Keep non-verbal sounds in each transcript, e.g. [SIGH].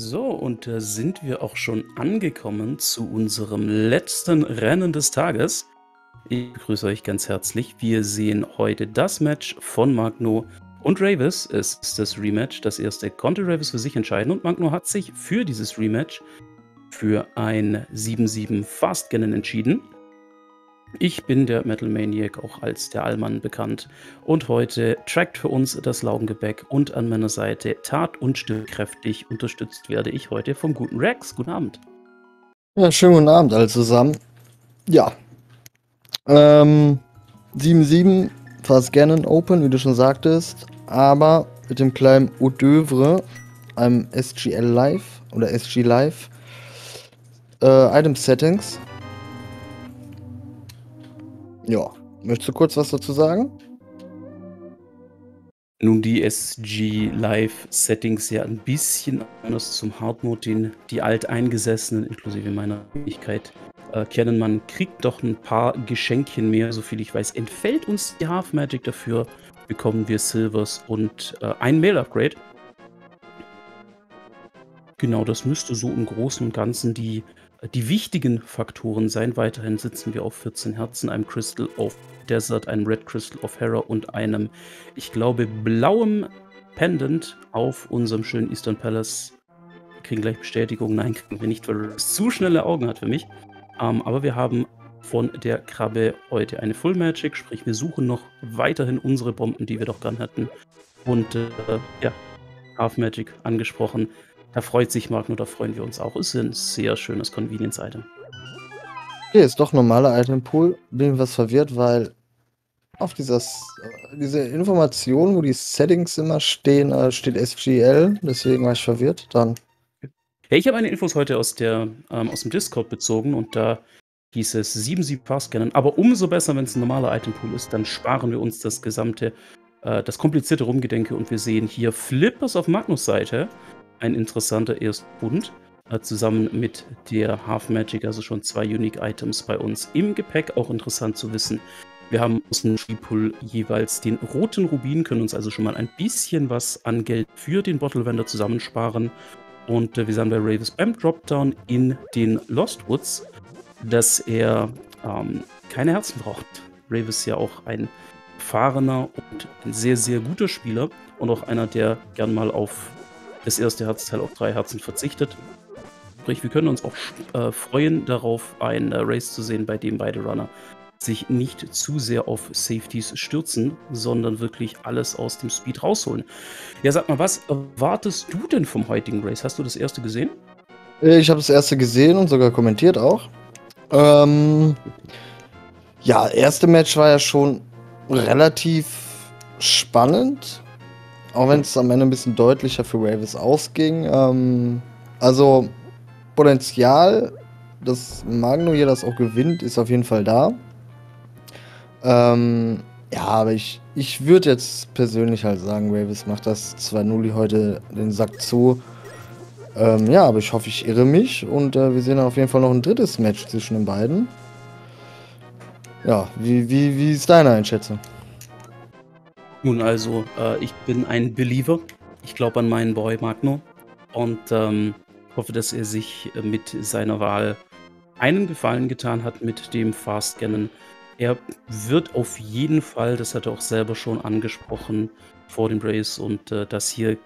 So, und da sind wir auch schon angekommen zu unserem letzten Rennen des Tages. Ich begrüße euch ganz herzlich. Wir sehen heute das Match von Magno und Ravis. Es ist das Rematch. Das erste konnte Ravis für sich entscheiden und Magno hat sich für dieses Rematch für ein 7-7 Fast Cannon entschieden. Ich bin der Metal Maniac, auch als der Allmann bekannt. Und heute trackt für uns das Laugengebäck und an meiner Seite tat- und stillkräftig unterstützt werde ich heute vom guten Rex. Guten Abend. Ja, schönen guten Abend alle zusammen. Ja. Ähm, 7-7 fast gerne Open, wie du schon sagtest, aber mit dem kleinen Haut d'oeuvre, einem SGL Live oder SG Live, äh, Item Settings ja. Möchtest du kurz was dazu sagen? Nun, die SG Live Settings ja ein bisschen anders zum Hardmode, den die Alteingesessenen, inklusive meiner Fähigkeit, äh, kennen. Man kriegt doch ein paar Geschenkchen mehr, soviel ich weiß. Entfällt uns die Half Magic dafür, bekommen wir Silvers und äh, ein Mail-Upgrade. Genau, das müsste so im Großen und Ganzen die die wichtigen Faktoren sein. Weiterhin sitzen wir auf 14 Herzen, einem Crystal of Desert, einem Red Crystal of Hera und einem, ich glaube, blauem Pendant auf unserem schönen Eastern Palace. Wir kriegen gleich Bestätigung. Nein, kriegen wir nicht, weil es zu schnelle Augen hat für mich. Ähm, aber wir haben von der Krabbe heute eine Full Magic, sprich wir suchen noch weiterhin unsere Bomben, die wir doch gern hätten. Und äh, ja, Half Magic angesprochen. Da freut sich Mark, nur da freuen wir uns auch. Ist ein sehr schönes Convenience-Item. Okay, ist doch normaler Item-Pool. Bin etwas verwirrt, weil auf dieser, diese Information, wo die Settings immer stehen, äh, steht SGL. Deswegen war ich verwirrt. Dann. Ja, ich habe eine Infos heute aus, der, ähm, aus dem Discord bezogen und da hieß es 7-7 Fast scannen. Aber umso besser, wenn es ein normaler Item-Pool ist, dann sparen wir uns das gesamte, äh, das komplizierte Rumgedenke und wir sehen hier Flippers auf Magnus Seite ein interessanter Erstbund. Äh, zusammen mit der Half Magic, also schon zwei Unique Items bei uns im Gepäck. Auch interessant zu wissen. Wir haben aus dem Pool jeweils den roten Rubin, können uns also schon mal ein bisschen was an Geld für den Bottle Vendor zusammensparen. Und äh, wir sahen bei Ravis beim Dropdown in den Lost Woods, dass er ähm, keine Herzen braucht. Ravis ja auch ein erfahrener und ein sehr, sehr guter Spieler und auch einer, der gern mal auf das erste Herzteil auf drei Herzen verzichtet. Sprich, wir können uns auch äh, freuen darauf, ein äh, Race zu sehen, bei dem beide Runner sich nicht zu sehr auf Safeties stürzen, sondern wirklich alles aus dem Speed rausholen. Ja, sag mal, was erwartest du denn vom heutigen Race? Hast du das erste gesehen? Äh, ich habe das erste gesehen und sogar kommentiert auch. Ähm, ja, erste Match war ja schon relativ spannend. Auch wenn es am Ende ein bisschen deutlicher für Ravis ausging. Ähm, also Potenzial, dass Magno hier das auch gewinnt, ist auf jeden Fall da. Ähm, ja, aber ich, ich würde jetzt persönlich halt sagen, Ravis macht das 2-0 heute den Sack zu. Ähm, ja, aber ich hoffe, ich irre mich und äh, wir sehen auf jeden Fall noch ein drittes Match zwischen den beiden. Ja, wie, wie, wie ist deine Einschätzung? Nun also, äh, ich bin ein Believer. Ich glaube an meinen Boy Magno und ähm, hoffe, dass er sich äh, mit seiner Wahl einen Gefallen getan hat mit dem Fast Scannen. Er wird auf jeden Fall, das hat er auch selber schon angesprochen vor dem Race und äh, dass hier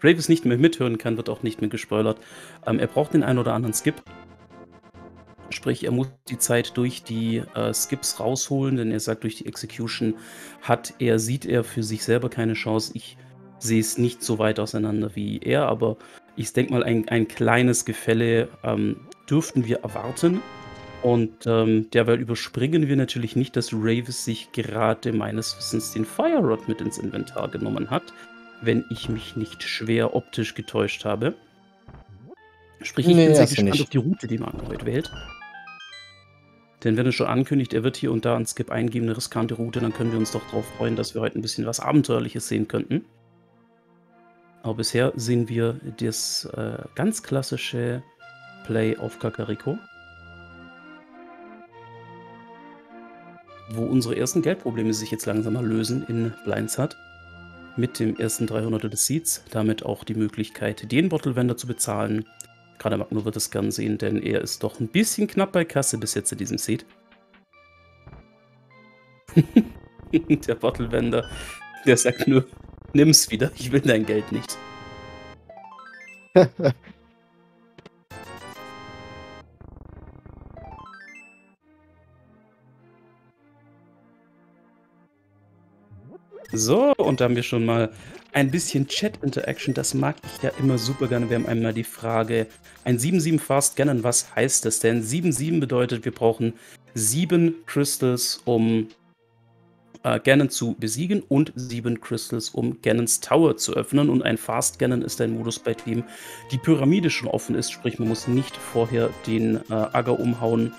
Graves nicht mehr mithören kann, wird auch nicht mehr gespoilert. Ähm, er braucht den einen oder anderen Skip, Sprich, er muss die Zeit durch die äh, Skips rausholen, denn er sagt, durch die Execution hat er, sieht er für sich selber keine Chance. Ich sehe es nicht so weit auseinander wie er, aber ich denke mal, ein, ein kleines Gefälle ähm, dürften wir erwarten. Und ähm, derweil überspringen wir natürlich nicht, dass Ravis sich gerade meines Wissens den Fire Rod mit ins Inventar genommen hat, wenn ich mich nicht schwer optisch getäuscht habe. Sprich, ich nee, bin sehr gespannt nicht. auf die Route, die man heute wählt. Denn wenn er schon ankündigt, er wird hier und da ein Skip eingeben, eine riskante Route, dann können wir uns doch darauf freuen, dass wir heute ein bisschen was Abenteuerliches sehen könnten. Aber bisher sehen wir das äh, ganz klassische Play auf Kakariko. Wo unsere ersten Geldprobleme sich jetzt langsam mal lösen in Blindsat. mit dem ersten 300er des Seeds. Damit auch die Möglichkeit, den Bottlewender zu bezahlen. Gerade Magno wird es gern sehen, denn er ist doch ein bisschen knapp bei Kasse bis jetzt in diesem Seed. [LAUGHS] der Bottlewender, der sagt nur, nimm's wieder, ich will dein Geld nicht. [LAUGHS] So, und da haben wir schon mal ein bisschen Chat-Interaction. Das mag ich ja immer super gerne. Wir haben einmal die Frage, ein 7-7 Fast Ganon, was heißt das denn? 7-7 bedeutet, wir brauchen sieben Crystals, um äh, Ganon zu besiegen und sieben Crystals, um Ganons Tower zu öffnen. Und ein Fast Ganon ist ein Modus, bei dem die Pyramide schon offen ist. Sprich, man muss nicht vorher den äh, Agger umhauen,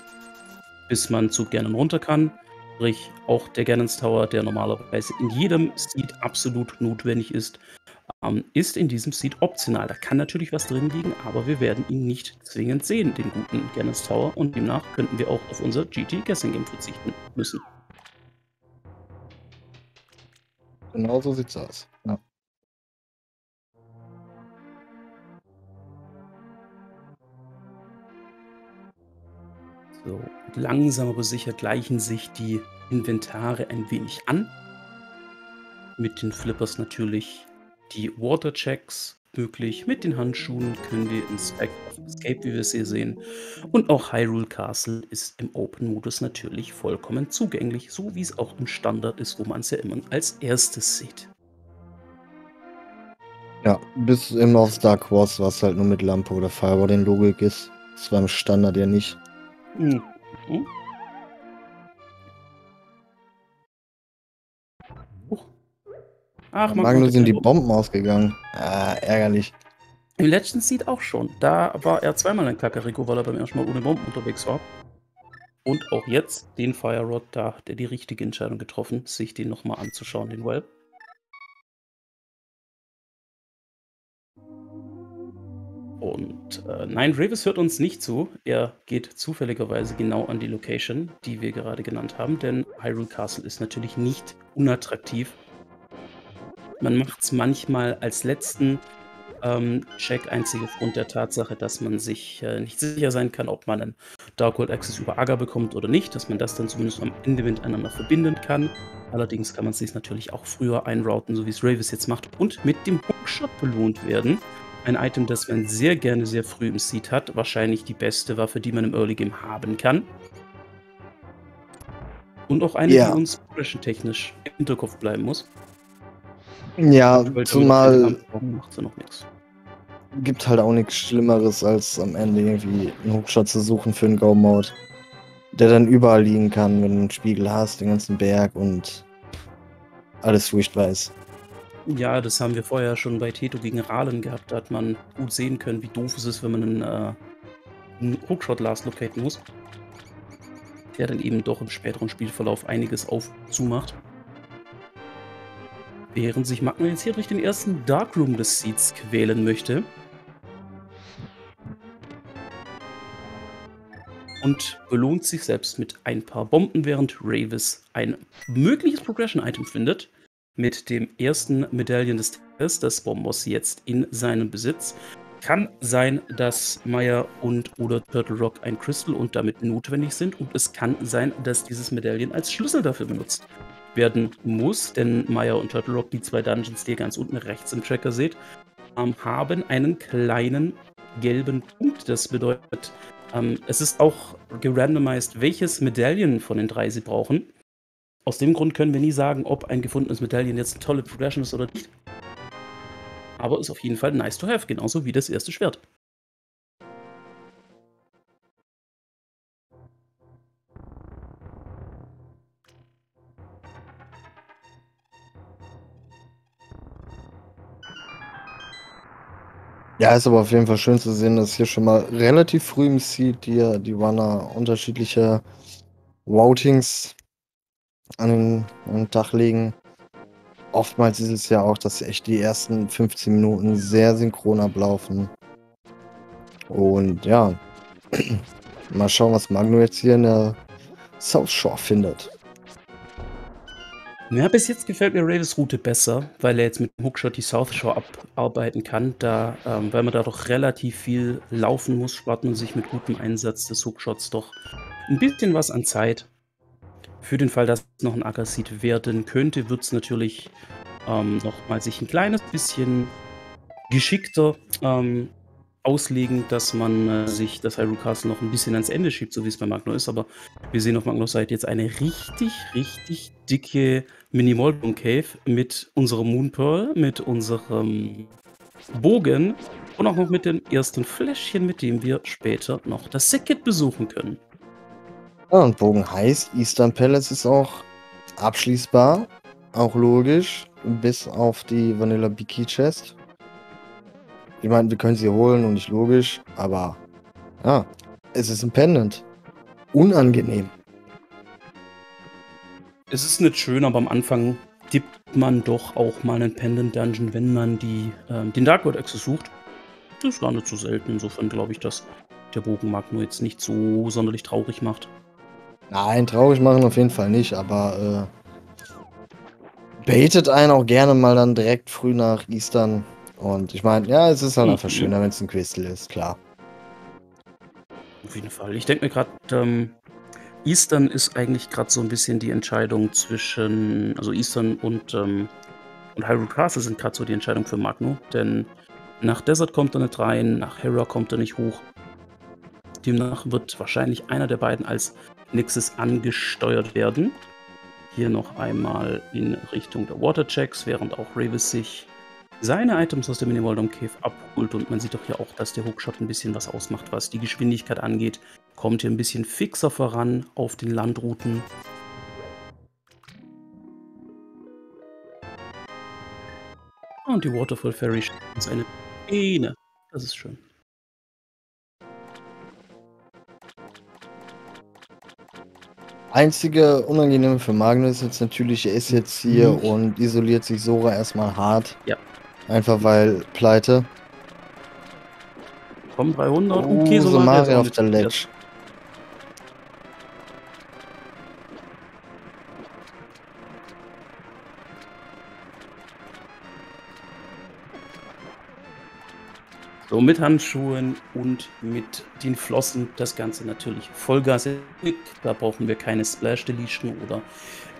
bis man zu Ganon runter kann. Sprich, auch der Ganons Tower, der normalerweise in jedem Seed absolut notwendig ist, ähm, ist in diesem Seed optional. Da kann natürlich was drin liegen, aber wir werden ihn nicht zwingend sehen, den guten Ganons Tower. Und demnach könnten wir auch auf unser GT Guessing Game verzichten müssen. Genau so sieht's aus. Ja. So, langsam aber sicher gleichen sich die Inventare ein wenig an. Mit den Flippers natürlich die Water-Checks möglich. Mit den Handschuhen können wir Inspect of Escape, wie wir es hier sehen. Und auch Hyrule Castle ist im Open-Modus natürlich vollkommen zugänglich, so wie es auch im Standard ist, wo man es ja immer als erstes sieht. Ja, bis immer aufs Dark Wars, was halt nur mit Lampe oder Fireball den Logik ist. Das war im Standard ja nicht. Mhm. Ach, man Magnus sind die Bomben ausgegangen. Ah, ärgerlich. Im letzten Seed auch schon. Da war er zweimal in Kakariko, weil er beim ersten Mal ohne Bomben unterwegs war. Und auch jetzt den Fire Rod, da hat er die richtige Entscheidung getroffen, sich den nochmal anzuschauen, den Well. Und äh, nein, Ravis hört uns nicht zu. Er geht zufälligerweise genau an die Location, die wir gerade genannt haben, denn Hyrule Castle ist natürlich nicht unattraktiv. Man macht es manchmal als letzten ähm, Check, einzig aufgrund der Tatsache, dass man sich äh, nicht sicher sein kann, ob man einen Darkhold Access über Aga bekommt oder nicht, dass man das dann zumindest am Ende miteinander verbinden kann. Allerdings kann man es sich natürlich auch früher einrouten, so wie es Ravis jetzt macht, und mit dem Hookshot belohnt werden. Ein Item, das man sehr gerne sehr früh im Seed hat. Wahrscheinlich die beste Waffe, die man im Early Game haben kann. Und auch eine, ja. die uns technisch im Hinterkopf bleiben muss. Ja, zumal macht sie noch nichts. Gibt halt auch nichts Schlimmeres, als am Ende irgendwie einen Hookshot zu suchen für einen Go-Mode. Der dann überall liegen kann, wenn du einen Spiegel hast, den ganzen Berg und alles furchtbar ist. Ja, das haben wir vorher schon bei Teto gegen Ralen gehabt. Da hat man gut sehen können, wie doof es ist, wenn man einen, äh, einen Hookshot last locaten muss. Der dann eben doch im späteren Spielverlauf einiges aufzumacht. Während sich Magma jetzt hier durch den ersten Darkroom des Seeds quälen möchte. Und belohnt sich selbst mit ein paar Bomben, während Ravis ein mögliches Progression-Item findet mit dem ersten Medaillen des Tages, das Bombos jetzt in seinem Besitz. Kann sein, dass Maya und oder Turtle Rock ein Crystal und damit notwendig sind. Und es kann sein, dass dieses Medaillen als Schlüssel dafür benutzt werden muss. Denn Maya und Turtle Rock, die zwei Dungeons, die ihr ganz unten rechts im Tracker seht, ähm, haben einen kleinen gelben Punkt. Das bedeutet, ähm, es ist auch gerandomized, welches Medaillen von den drei sie brauchen. Aus dem Grund können wir nie sagen, ob ein gefundenes Medaillen jetzt eine tolle Progression ist oder nicht. Aber ist auf jeden Fall nice to have, genauso wie das erste Schwert. Ja, ist aber auf jeden Fall schön zu sehen, dass hier schon mal relativ früh im Seed die, die Runner unterschiedliche Routings an den, an den Tag legen. Oftmals ist es ja auch, dass echt die ersten 15 Minuten sehr synchron ablaufen. Und ja, [CLEARS THROAT] mal schauen, was Magno jetzt hier in der South Shore findet. Ja, bis jetzt gefällt mir Ravis Route besser, weil er jetzt mit dem Hookshot die South Shore abarbeiten kann. Da, ähm, weil man da doch relativ viel laufen muss, spart man sich mit gutem Einsatz des Hookshots doch ein bisschen was an Zeit. Für den Fall, dass noch ein Aggressiv werden könnte, wird es natürlich ähm, noch mal sich ein kleines bisschen geschickter ähm, auslegen, dass man äh, sich das Hyrule Castle noch ein bisschen ans Ende schiebt, so wie es bei Magno ist. Aber wir sehen auf Magnos Seite jetzt eine richtig, richtig dicke Mini-Moldbone Cave mit unserer Moon Pearl, mit unserem Bogen und auch noch mit dem ersten Fläschchen, mit dem wir später noch das Sekit besuchen können. Ja, und Bogen heißt, Eastern Palace ist auch abschließbar, auch logisch, bis auf die Vanilla Biki Chest. Ich meine, wir können sie holen und nicht logisch, aber ja, es ist ein Pendant. Unangenehm. Es ist nicht schön, aber am Anfang tippt man doch auch mal einen Pendant Dungeon, wenn man die, ähm, den Dark World Access sucht. Das ist gar nicht so selten. Insofern glaube ich, dass der Bogenmarkt nur jetzt nicht so sonderlich traurig macht. Nein, traurig machen auf jeden Fall nicht, aber äh, baitet einen auch gerne mal dann direkt früh nach Eastern und ich meine, ja, es ist halt einfach schöner, wenn es ein Crystal ist, klar. Auf jeden Fall. Ich denke mir gerade, ähm, Eastern ist eigentlich gerade so ein bisschen die Entscheidung zwischen, also Eastern und, ähm, und Hyrule Castle sind gerade so die Entscheidung für Magno, denn nach Desert kommt er nicht rein, nach Hera kommt er nicht hoch. Demnach wird wahrscheinlich einer der beiden als Nixes angesteuert werden. Hier noch einmal in Richtung der Waterchecks, während auch Ravis sich seine Items aus der Mini-Waldom Cave abholt und man sieht doch hier auch, dass der Hookshot ein bisschen was ausmacht, was die Geschwindigkeit angeht. Kommt hier ein bisschen fixer voran auf den Landrouten. Und die Waterfall Ferry ist eine Biene. Das ist schön. Einzige Unangenehme für Magnus ist jetzt natürlich, er ist jetzt hier mhm. und isoliert sich Sora erstmal hart. Ja. Einfach weil Pleite. Komm, 300. Oh, okay, so Mario auf der Ledge. So, mit Handschuhen und mit den Flossen das Ganze natürlich Vollgas. Da brauchen wir keine Splash Deletion oder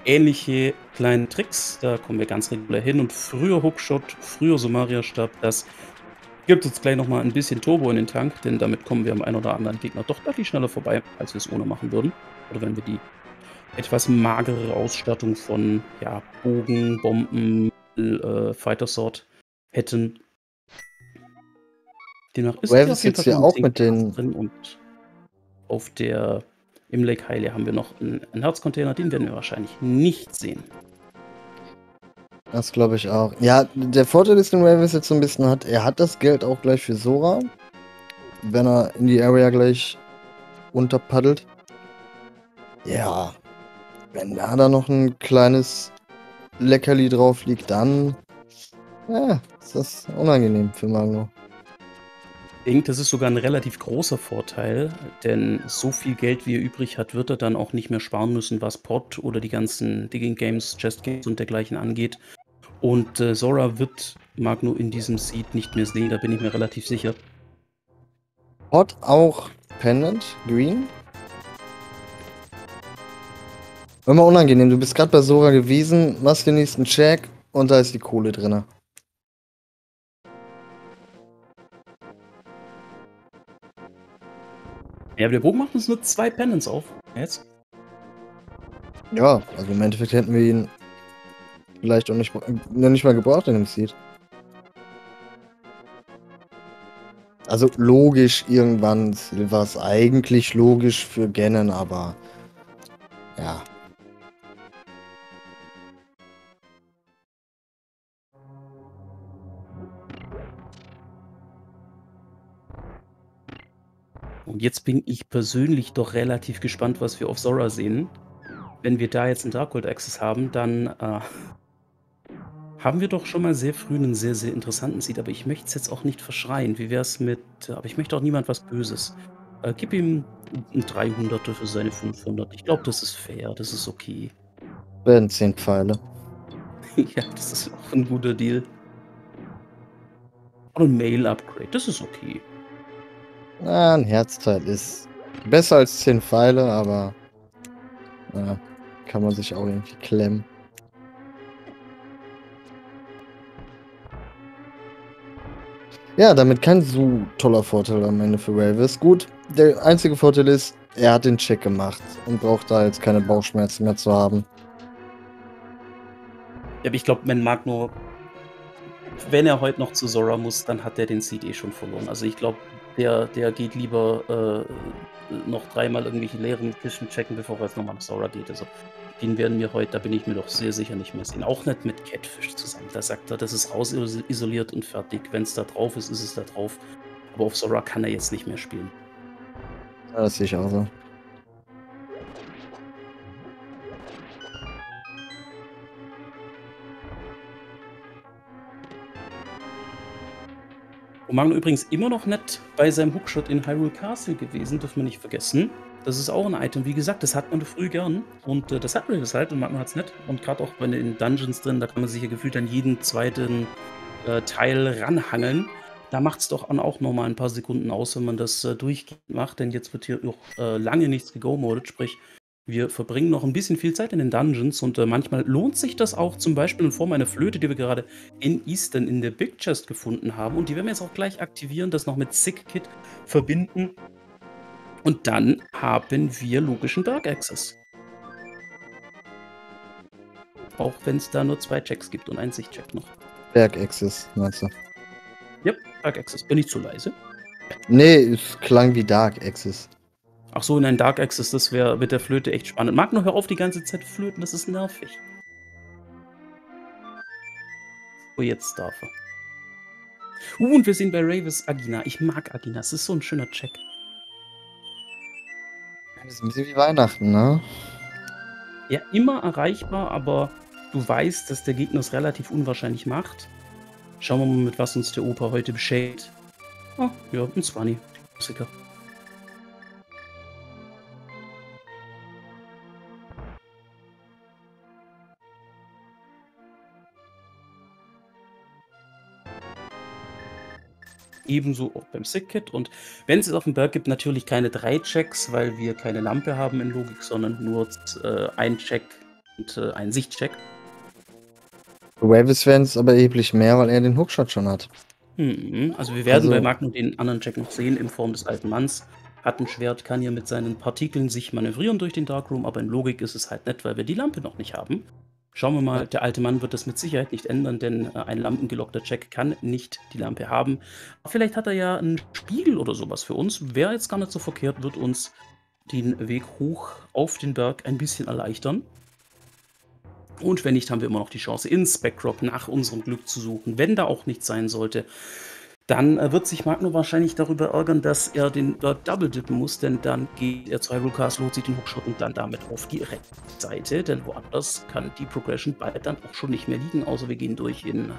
ähnliche kleine Tricks. Da kommen wir ganz regulär hin. Und früher Hookshot, früher Somaria-Stab, das gibt uns gleich nochmal ein bisschen Turbo in den Tank, denn damit kommen wir am einen oder anderen Gegner doch deutlich schneller vorbei, als wir es ohne machen würden. Oder wenn wir die etwas magere Ausstattung von ja, Bogen, Bomben, äh, Fighter Sword hätten. Demnach ist Wave ist jetzt hier auch mit den drin und auf der im Lake Hylia haben wir noch einen, einen Herzcontainer, den werden wir wahrscheinlich nicht sehen. Das glaube ich auch. Ja, der Vorteil ist, den Ravis jetzt so ein bisschen hat, er hat das Geld auch gleich für Sora, wenn er in die Area gleich unterpaddelt. Ja, wenn da dann noch ein kleines Leckerli drauf liegt, dann ja, ist das unangenehm für Magno denke, das ist sogar ein relativ großer Vorteil, denn so viel Geld, wie er übrig hat, wird er dann auch nicht mehr sparen müssen, was Pod oder die ganzen Digging Games, Chest Games und dergleichen angeht. Und äh, Zora wird Magno in diesem Seed nicht mehr sehen, da bin ich mir relativ sicher. Pod auch Pendant, Green. Immer unangenehm, du bist gerade bei Sora gewesen, machst den nächsten Check und da ist die Kohle drin. Ja, aber der Bogen macht uns nur zwei Pendants auf. Jetzt? Ja, also im Endeffekt hätten wir ihn vielleicht auch nicht, noch nicht mal gebraucht in dem Seed. Also logisch irgendwann war es eigentlich logisch für Ganon, aber ja, Und jetzt bin ich persönlich doch relativ gespannt, was wir auf Zora sehen. Wenn wir da jetzt einen Darkhold Access haben, dann äh, haben wir doch schon mal sehr früh einen sehr, sehr interessanten Seed. Aber ich möchte es jetzt auch nicht verschreien. Wie wäre es mit. Aber ich möchte auch niemand was Böses. Äh, gib ihm ein 300 für seine 500. Ich glaube, das ist fair. Das ist okay. Werden 10 Pfeile. [LAUGHS] Ja, das ist auch ein guter Deal. Und ein Mail-Upgrade, das ist okay. Na, ein Herzteil ist besser als 10 Pfeile, aber ja, kann man sich auch irgendwie klemmen. Ja, damit kein so toller Vorteil am Ende für Ravis. Gut, der einzige Vorteil ist, er hat den Check gemacht und braucht da jetzt keine Bauchschmerzen mehr zu haben. Ja, aber ich glaube, wenn Magno, wenn er heute noch zu Zora muss, dann hat er den CD schon verloren. Also ich glaube, der, der geht lieber äh, noch dreimal irgendwelche leeren Kisten checken, bevor er jetzt nochmal nach Zora geht. Also den werden wir heute, da bin ich mir doch sehr sicher nicht mehr sehen. Auch nicht mit Catfish zusammen. Da sagt er, das ist raus isoliert und fertig. Wenn es da drauf ist, ist es da drauf. Aber auf Sora kann er jetzt nicht mehr spielen. Das sehe ich auch so. Und Magno übrigens immer noch nicht bei seinem Hookshot in Hyrule Castle gewesen, dürfen wir nicht vergessen. Das ist auch ein Item. Wie gesagt, das hat man früh gern. Und äh, das hat man halt und man hat es nicht. Und gerade auch wenn in Dungeons drin, da kann man sich ja gefühlt an jeden zweiten äh, Teil ranhangeln. Da macht es doch auch noch mal ein paar Sekunden aus, wenn man das äh, macht. Denn jetzt wird hier noch äh, lange nichts gegomodet. Sprich, wir verbringen noch ein bisschen viel Zeit in den Dungeons und äh, manchmal lohnt sich das auch zum Beispiel in Form einer Flöte, die wir gerade in Eastern in der Big Chest gefunden haben. Und die werden wir jetzt auch gleich aktivieren, das noch mit Sick Kit verbinden und dann haben wir logischen Dark Access. Auch wenn es da nur zwei Checks gibt und einen Sichtcheck noch. Dark Access, meinst du? Ja, Dark Access. Bin ich zu leise? Nee, es klang wie Dark Access. Ach so, in ein Dark Access, das wäre mit der Flöte echt spannend. Mag noch hör auf die ganze Zeit flöten, das ist nervig. Oh, jetzt darf er. Uh, und wir sehen bei Ravis Agina. Ich mag Agina, es ist so ein schöner Check. Das ist ein bisschen wie Weihnachten, ne? Ja, immer erreichbar, aber du weißt, dass der Gegner es relativ unwahrscheinlich macht. Schauen wir mal, mit was uns der Opa heute beschädigt. Ah, ja, ein 20. Musiker. Ebenso auch beim Sick-Kit. Und wenn es auf dem Berg gibt, natürlich keine drei Checks, weil wir keine Lampe haben in Logik, sondern nur äh, ein Check und äh, ein Sichtcheck. Wavis werden es aber erheblich mehr, weil er den Hookshot schon hat. Mhm. Also wir werden also, bei Magnum den anderen Check noch sehen in Form des alten Manns. Hat ein Schwert, kann hier mit seinen Partikeln sich manövrieren durch den Darkroom, aber in Logik ist es halt nett, weil wir die Lampe noch nicht haben. Schauen wir mal, der alte Mann wird das mit Sicherheit nicht ändern, denn äh, ein lampengelockter Jack kann nicht die Lampe haben. Vielleicht hat er ja einen Spiegel oder sowas für uns. Wäre jetzt gar nicht so verkehrt, wird uns den Weg hoch auf den Berg ein bisschen erleichtern. Und wenn nicht, haben wir immer noch die Chance, in Spectrop nach unserem Glück zu suchen. Wenn da auch nichts sein sollte, dann äh, wird sich Magno wahrscheinlich darüber ärgern, dass er den dort double dippen muss, denn dann geht er zu Hyrule Castle, holt sich den Hookshot und dann damit auf die rechte Seite, denn woanders kann die Progression bald dann auch schon nicht mehr liegen, außer wir gehen durch in, ähm,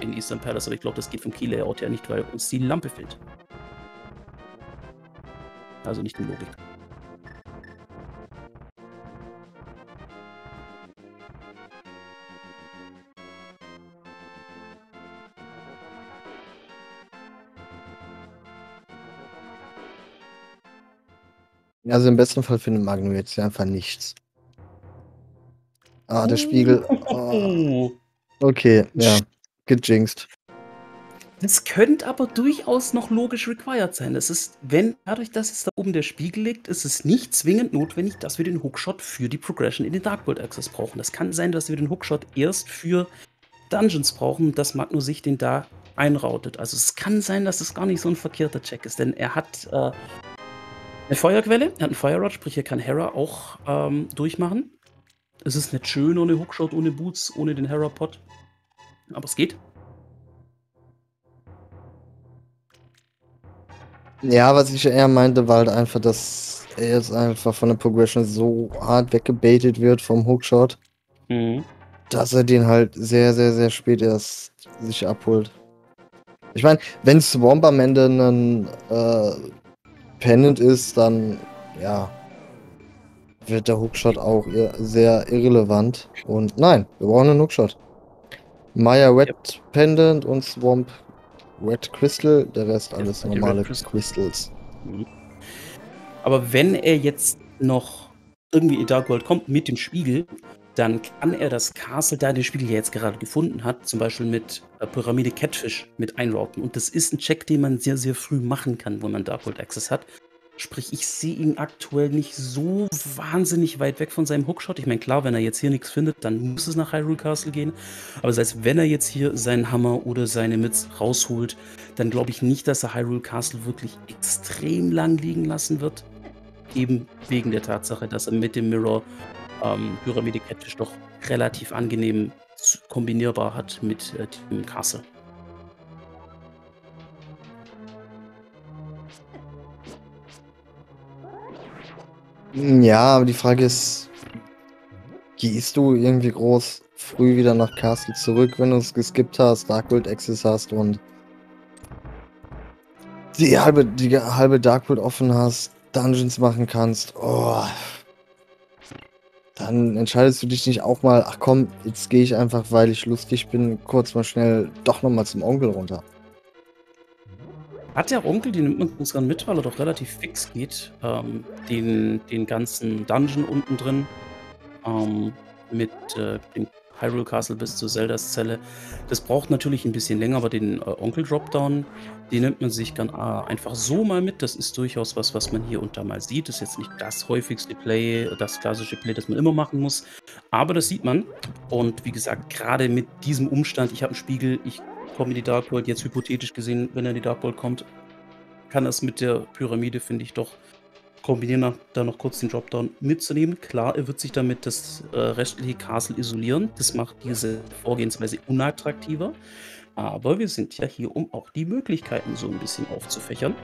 in Eastern Palace, aber ich glaube, das geht vom Key-Layout her nicht, weil uns die Lampe fehlt. Also nicht in Logik. Also im besten Fall findet Magnum jetzt hier einfach nichts. Ah, der Spiegel. Oh. Okay, ja. Gejinxt. Das könnte aber durchaus noch logisch required sein. Das ist, wenn, dadurch, dass es da oben der Spiegel liegt, ist es nicht zwingend notwendig, dass wir den Hookshot für die Progression in den Dark World Access brauchen. Das kann sein, dass wir den Hookshot erst für Dungeons brauchen, dass Magno sich den da einrautet. Also es kann sein, dass es gar nicht so ein verkehrter Check ist, denn er hat äh, eine Feuerquelle, er hat einen Fire sprich, hier kann Hera auch ähm, durchmachen. Es ist nicht schön ohne Hookshot, ohne Boots, ohne den Hera-Pot. Aber es geht. Ja, was ich eher meinte, war halt einfach, dass er jetzt einfach von der Progression so hart weggebaitet wird vom Hookshot, mhm. dass er den halt sehr, sehr, sehr spät erst sich abholt. Ich meine, wenn Swamp am Ende einen äh, Pennant ist, dann ja, wird der Hookshot auch sehr irrelevant. Und nein, wir brauchen einen Hookshot. Maya Wet Pendant und Swamp Red Crystal, der Rest alles die Red normale Crystal. Crystals. Mhm. Aber wenn er jetzt noch irgendwie in Dark World kommt mit dem Spiegel, dann kann er das Castle, da den Spiegel ja jetzt gerade gefunden hat, zum Beispiel mit äh, Pyramide Catfish mit einrouten. Und das ist ein Check, den man sehr, sehr früh machen kann, wo man Dark World Access hat. Sprich, ich sehe ihn aktuell nicht so wahnsinnig weit weg von seinem Hookshot. Ich meine, klar, wenn er jetzt hier nichts findet, dann muss es nach Hyrule Castle gehen. Aber das heißt, wenn er jetzt hier seinen Hammer oder seine Mitz rausholt, dann glaube ich nicht, dass er Hyrule Castle wirklich extrem lang liegen lassen wird. Eben wegen der Tatsache, dass er mit dem Mirror ähm, Pyramide Catfish doch relativ angenehm kombinierbar hat mit äh, dem Castle. Ja, aber die Frage ist, gehst du irgendwie groß früh wieder nach Castle zurück, wenn du es geskippt hast, Dark World Access hast und die halbe, die halbe Dark World offen hast, Dungeons machen kannst? Oh. Dann entscheidest du dich nicht auch mal, ach komm, jetzt gehe ich einfach, weil ich lustig bin, kurz mal schnell doch nochmal zum Onkel runter. Hat der Onkel, den nimmt man uns dann mit, weil er doch relativ fix geht, ähm, den, den ganzen Dungeon unten drin ähm, mit äh, dem Hyrule Castle bis zu Zeldas Zelle. Das braucht natürlich ein bisschen länger, aber den äh, Onkel Dropdown, den nimmt man sich dann äh, einfach so mal mit. Das ist durchaus was, was man hier und da mal sieht. Das ist jetzt nicht das häufigste Play, das klassische Play, das man immer machen muss. Aber das sieht man. Und wie gesagt, gerade mit diesem Umstand, ich habe einen Spiegel, ich komme in die Dark World, jetzt hypothetisch gesehen, wenn er in die Dark World kommt, kann das mit der Pyramide, finde ich, doch kombinieren, nach- da noch kurz den Dropdown mitzunehmen. Klar, er wird sich damit das äh, restliche Castle isolieren. Das macht diese Vorgehensweise unattraktiver. Aber wir sind ja hier, um auch die Möglichkeiten so ein bisschen aufzufächern.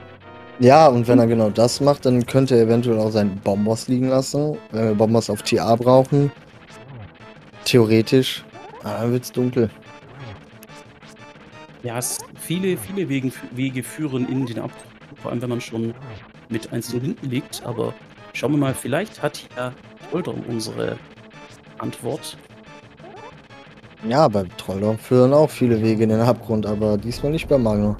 Ja, und wenn er genau das macht, dann könnte er eventuell auch seinen Bombos liegen lassen. Wenn wir Bombos auf TA brauchen, theoretisch, ah, dann wird's dunkel. Ja, es, viele, viele Wegen, Wege führen in den Abgrund. Vor allem, wenn man schon mit 1 0 hinten liegt. Aber schauen wir mal, vielleicht hat ja Troldom unsere Antwort. Ja, bei Trolldom führen auch viele Wege in den Abgrund, aber diesmal nicht bei Magno.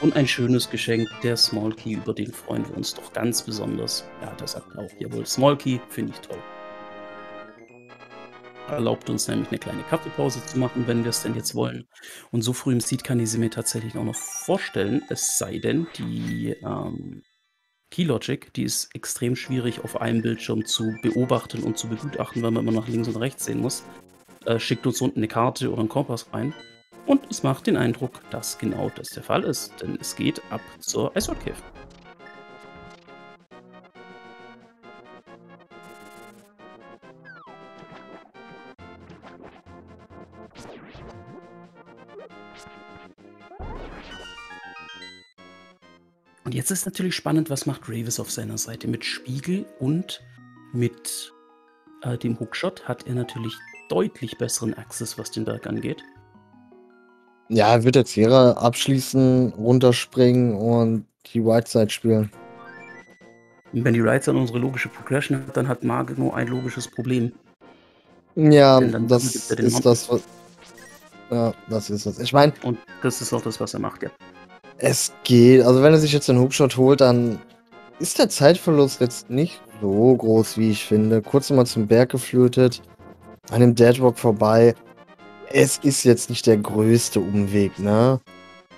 Und ein schönes Geschenk, der Small Key, über den freuen wir uns doch ganz besonders. Ja, das sagt auch. Jawohl, Small Key finde ich toll. Erlaubt uns nämlich eine kleine Kaffeepause zu machen, wenn wir es denn jetzt wollen. Und so früh im Seed kann ich sie mir tatsächlich auch noch vorstellen, es sei denn, die ähm, Keylogic, die ist extrem schwierig auf einem Bildschirm zu beobachten und zu begutachten, weil man immer nach links und rechts sehen muss. Äh, schickt uns unten eine Karte oder einen Kompass rein. Und es macht den Eindruck, dass genau das der Fall ist, denn es geht ab zur Icewood Und jetzt ist natürlich spannend, was macht Ravis auf seiner Seite mit Spiegel und mit äh, dem Hookshot hat er natürlich deutlich besseren Access, was den Berg angeht. Ja, er wird jetzt Sierra abschließen, runterspringen und die Whiteside spielen. Und wenn die Rides dann unsere logische Progression hat, dann hat Magno ein logisches Problem. Ja, das ist Mountain. das, was. Ja, das ist das. Ich meine, Und das ist auch das, was er macht, ja. Es geht. Also, wenn er sich jetzt den Hookshot holt, dann ist der Zeitverlust jetzt nicht so groß, wie ich finde. Kurz mal zum Berg geflötet, an dem Deadrock vorbei. Es ist jetzt nicht der größte Umweg, ne?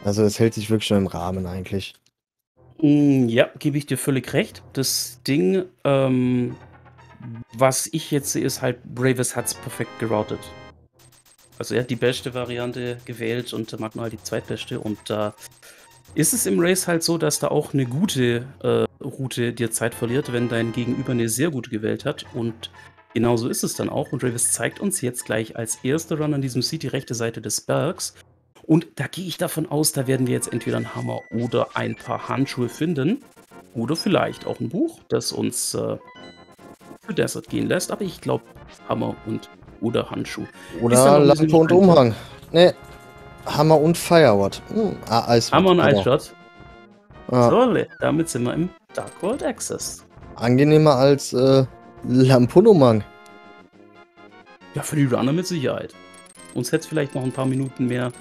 Also, es hält sich wirklich schon im Rahmen eigentlich. Mm, Ja, gebe ich dir völlig recht. Das Ding, ähm, was ich jetzt sehe, ist halt, Bravis hat es perfekt geroutet. Also er hat die beste Variante gewählt und Magno halt die zweitbeste. Und da ist es im Race halt so, dass da auch eine gute äh, Route dir Zeit verliert, wenn dein Gegenüber eine sehr gute gewählt hat. Und genauso ist es dann auch. Und Ravis zeigt uns jetzt gleich als erster Run an diesem Seed die rechte Seite des Bergs. Und da gehe ich davon aus, da werden wir jetzt entweder einen Hammer oder ein paar Handschuhe finden. Oder vielleicht auch ein Buch, das uns äh, für Desert gehen lässt. Aber ich glaube, Hammer und oder Handschuh. Oder Lampe und. Umhang. Ne, Hammer und Fireward. Hm, ah, Eis. Hammer und Eisshot. Ja, So, damit sind wir im Dark World Access. angenehmer als äh, Lampunomang. Ja, für die Runner mit Sicherheit. Uns hätte es vielleicht noch ein paar Minuten mehr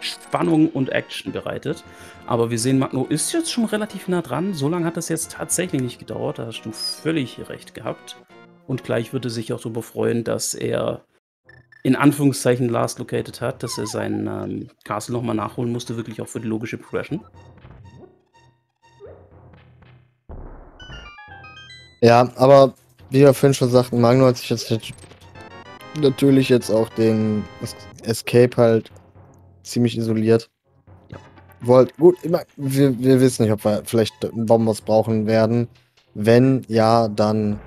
Spannung und Action bereitet. Aber wir sehen, Magno ist jetzt schon relativ nah dran. So lange hat das jetzt tatsächlich nicht gedauert. Da hast du völlig recht gehabt. Und gleich würde sich auch darüber freuen, dass er in Anführungszeichen last located hat, dass er sein ähm, Castle nochmal nachholen musste, wirklich auch für die logische Progression. Ja, aber wie wir vorhin schon sagten, Magno hat sich jetzt natürlich jetzt auch den Escape halt ziemlich isoliert. Ja. Wollt, gut, immer, wir, wir wissen nicht, ob wir vielleicht Bombos brauchen werden. Wenn ja, dann.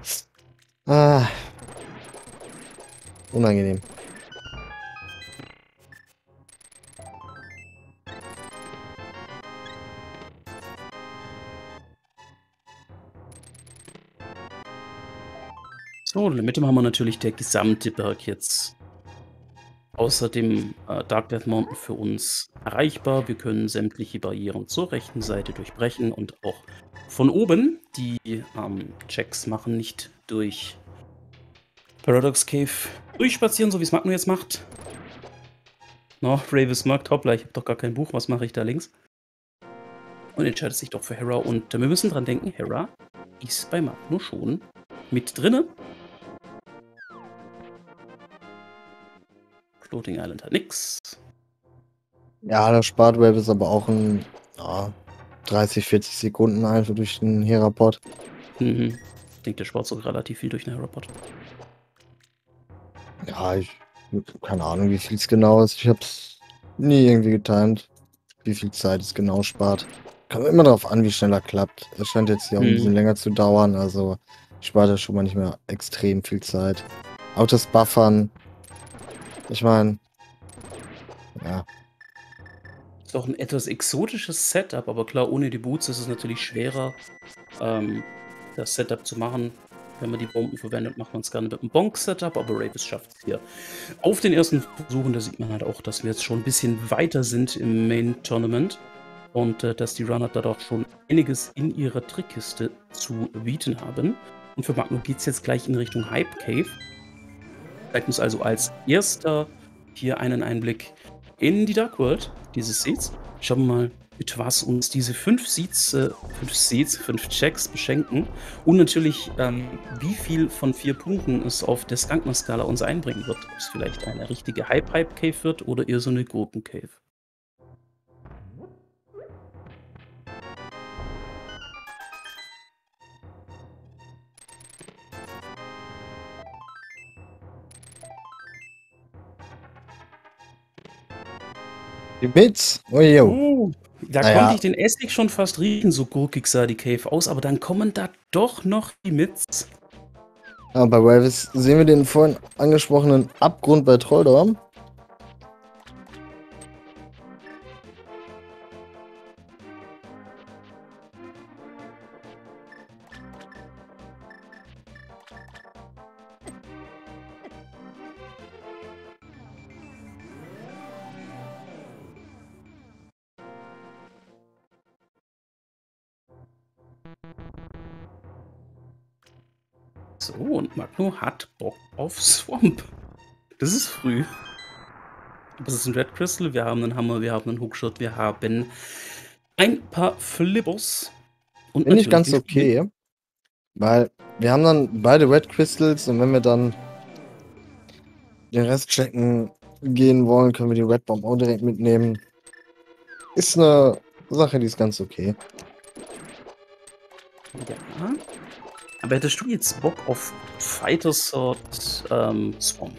Ah, unangenehm. So, in der Mitte haben wir natürlich der gesamte Berg jetzt außer dem äh, Dark Death Mountain für uns erreichbar. Wir können sämtliche Barrieren zur rechten Seite durchbrechen und auch von oben die ähm, Checks machen, nicht durch Paradox Cave durchspazieren, so wie es Magno jetzt macht. No, Ravis Mark Toppler, ich habe doch gar kein Buch, was mache ich da links? Und entscheidet sich doch für Hera und äh, wir müssen dran denken, Hera ist bei Magno schon mit drinne. Floating Island hat nix. Ja, der spart Wave ist aber auch ein ja, 30, 40 Sekunden einfach durch den Herapod. Mhm. Ich denke, der spart sogar relativ viel durch den Herapod. Ja, ich keine Ahnung, wie viel es genau ist. Ich hab's nie irgendwie getimt, wie viel Zeit es genau spart. Kommt immer darauf an, wie schnell er klappt. Es scheint jetzt hier mhm. ein bisschen länger zu dauern, also spart er schon mal nicht mehr extrem viel Zeit. Auch das Buffern ich meine, ja. Ist auch ein etwas exotisches Setup, aber klar, ohne die Boots ist es natürlich schwerer, ähm, das Setup zu machen. Wenn man die Bomben verwendet, macht man es gerne mit einem Bonk-Setup, aber Ravis schafft es hier. Auf den ersten Versuchen, da sieht man halt auch, dass wir jetzt schon ein bisschen weiter sind im Main-Tournament und äh, dass die Runner da doch schon einiges in ihrer Trickkiste zu bieten haben. Und für Magno geht es jetzt gleich in Richtung Hype Cave zeigt uns also als erster hier einen Einblick in die Dark World dieses Seeds. Schauen wir mal, mit was uns diese fünf Seeds, äh, fünf Seeds, fünf Checks beschenken. Und natürlich, ähm, wie viel von vier Punkten es auf der Skankner-Skala uns einbringen wird. Ob es vielleicht eine richtige Hype-Hype-Cave wird oder eher so eine Gurken-Cave. Die Bits? Oh, jo. Uh, da naja. konnte ich den Essig schon fast riechen, so gurkig sah die Cave aus, aber dann kommen da doch noch die Mits. Ja, bei Ravis sehen wir den vorhin angesprochenen Abgrund bei Trolldorm. Magno hat Bock auf Swamp. Das ist früh. Das ist ein Red Crystal, wir haben einen Hammer, wir haben einen Hookshot, wir haben ein paar Flippers. Und Finde ich ganz okay, weil wir haben dann beide Red Crystals und wenn wir dann den Rest checken gehen wollen, können wir die Red Bomb auch direkt mitnehmen. Ist eine Sache, die ist ganz okay. Ja. Aber hättest du jetzt Bock auf Fighter Sword ähm, Swamp?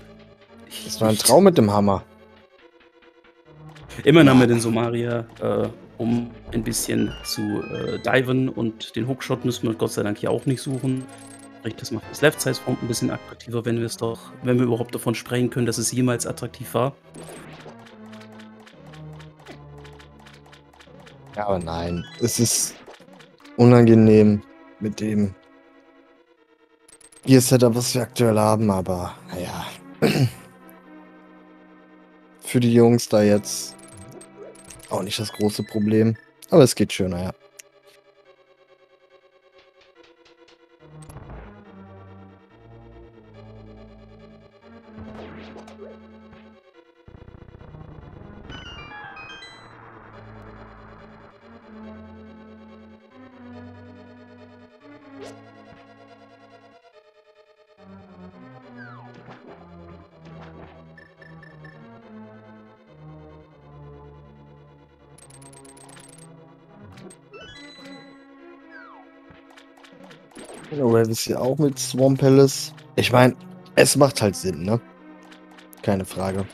Ich das war ein Traum mit dem Hammer. Immerhin haben wir den Somaria, äh, um ein bisschen zu äh, diven und den Hookshot müssen wir Gott sei Dank hier auch nicht suchen. Das macht das Left Size Swamp ein bisschen attraktiver, wenn wir es doch, wenn wir überhaupt davon sprechen können, dass es jemals attraktiv war. Ja, aber nein, es ist unangenehm mit dem Gear-Setup, was wir aktuell haben, aber naja. [CLEARS THROAT] Für die Jungs da jetzt auch nicht das große Problem. Aber es geht schöner, ja. Hier auch mit Swamp Palace. Ich meine, es macht halt Sinn, ne? Keine Frage.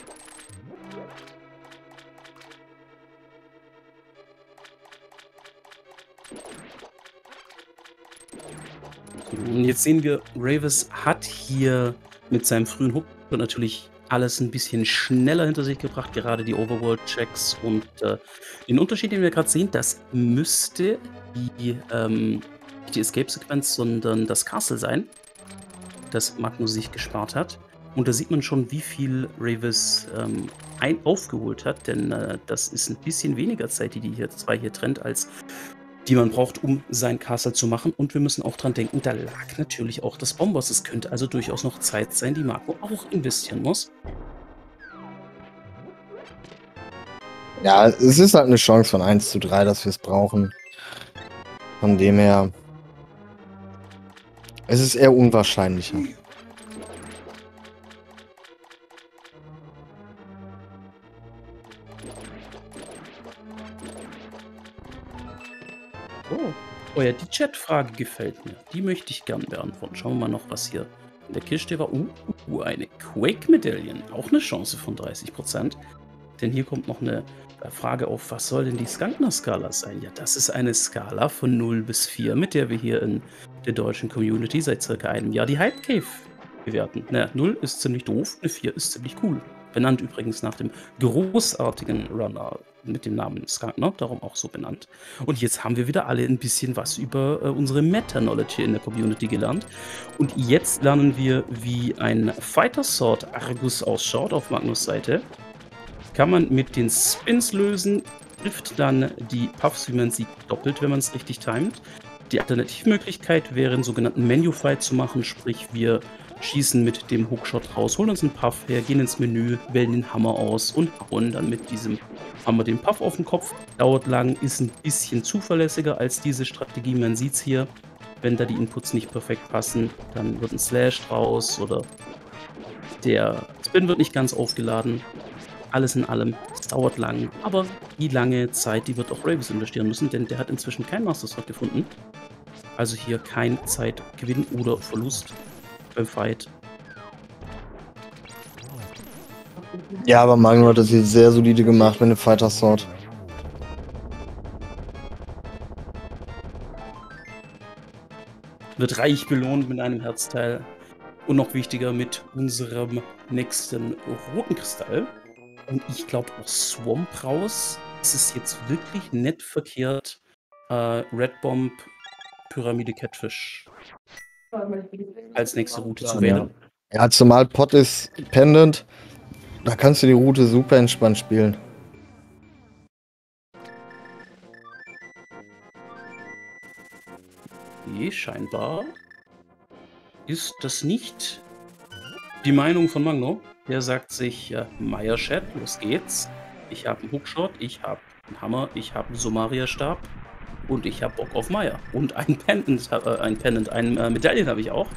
Und jetzt sehen wir, Ravis hat hier mit seinem frühen Hook natürlich alles ein bisschen schneller hinter sich gebracht, gerade die Overworld-Checks und äh, den Unterschied, den wir gerade sehen, das müsste die, ähm, die Escape-Sequenz, sondern das Castle sein, das Magnus sich gespart hat. Und da sieht man schon, wie viel Ravis ähm, ein aufgeholt hat, denn äh, das ist ein bisschen weniger Zeit, die die hier zwei hier trennt, als die man braucht, um sein Castle zu machen. Und wir müssen auch dran denken, da lag natürlich auch das Bombos. Es könnte also durchaus noch Zeit sein, die Marco auch investieren muss. Ja, es ist halt eine Chance von 1 zu 3, dass wir es brauchen. Von dem her. Es ist eher unwahrscheinlicher. Oh, oh ja, die Chatfrage gefällt mir. Die möchte ich gern beantworten. Schauen wir mal noch, was hier in der Kiste war. Uh, uh eine Quake-Medaillen. Auch eine Chance von 30%. Denn hier kommt noch eine äh, Frage auf, was soll denn die Skankner-Skala sein? Ja, das ist eine Skala von 0 bis 4, mit der wir hier in der deutschen Community seit circa einem Jahr die Hype Cave bewerten. Naja, 0 ist ziemlich doof, eine 4 ist ziemlich cool. Benannt übrigens nach dem großartigen Runner mit dem Namen Skankner, darum auch so benannt. Und jetzt haben wir wieder alle ein bisschen was über äh, unsere Meta-Knowledge hier in der Community gelernt. Und jetzt lernen wir, wie ein Fighter Sword Argus ausschaut auf Magnus Seite kann man mit den Spins lösen, trifft dann die Puffs, wie man sieht, doppelt, wenn man es richtig timet. Die Alternativmöglichkeit wäre, einen sogenannten Menu-Fight zu machen, sprich wir schießen mit dem Hookshot raus, holen uns einen Puff her, gehen ins Menü, wählen den Hammer aus und hauen dann mit diesem Hammer den Puff auf den Kopf. Dauert lang, ist ein bisschen zuverlässiger als diese Strategie, man sieht es hier. Wenn da die Inputs nicht perfekt passen, dann wird ein Slash draus oder der Spin wird nicht ganz aufgeladen alles in allem, es dauert lang, aber die lange Zeit, die wird auch Ravis investieren müssen, denn der hat inzwischen kein Master Sword gefunden. Also hier kein Zeitgewinn oder Verlust beim Fight. Ja, aber Magno hat das hier sehr solide gemacht mit dem Fighter Sword. Wird reich belohnt mit einem Herzteil. Und noch wichtiger mit unserem nächsten roten Kristall. Und ich glaube auch Swamp raus. Es ist jetzt wirklich nett verkehrt, äh, Red Bomb, Pyramide Catfish als nächste Route zu wählen. Ja, zumal Pot ist Pendant. Da kannst du die Route super entspannt spielen. Nee, scheinbar ist das nicht die Meinung von Mango. Der sagt sich, äh, Meier Chat, los geht's. Ich habe einen Hookshot, ich habe einen Hammer, ich habe einen Somaria-Stab und ich habe Bock auf Meier. Und ein Pendant, äh, ein Pendant, ein äh, Medaillen habe ich auch.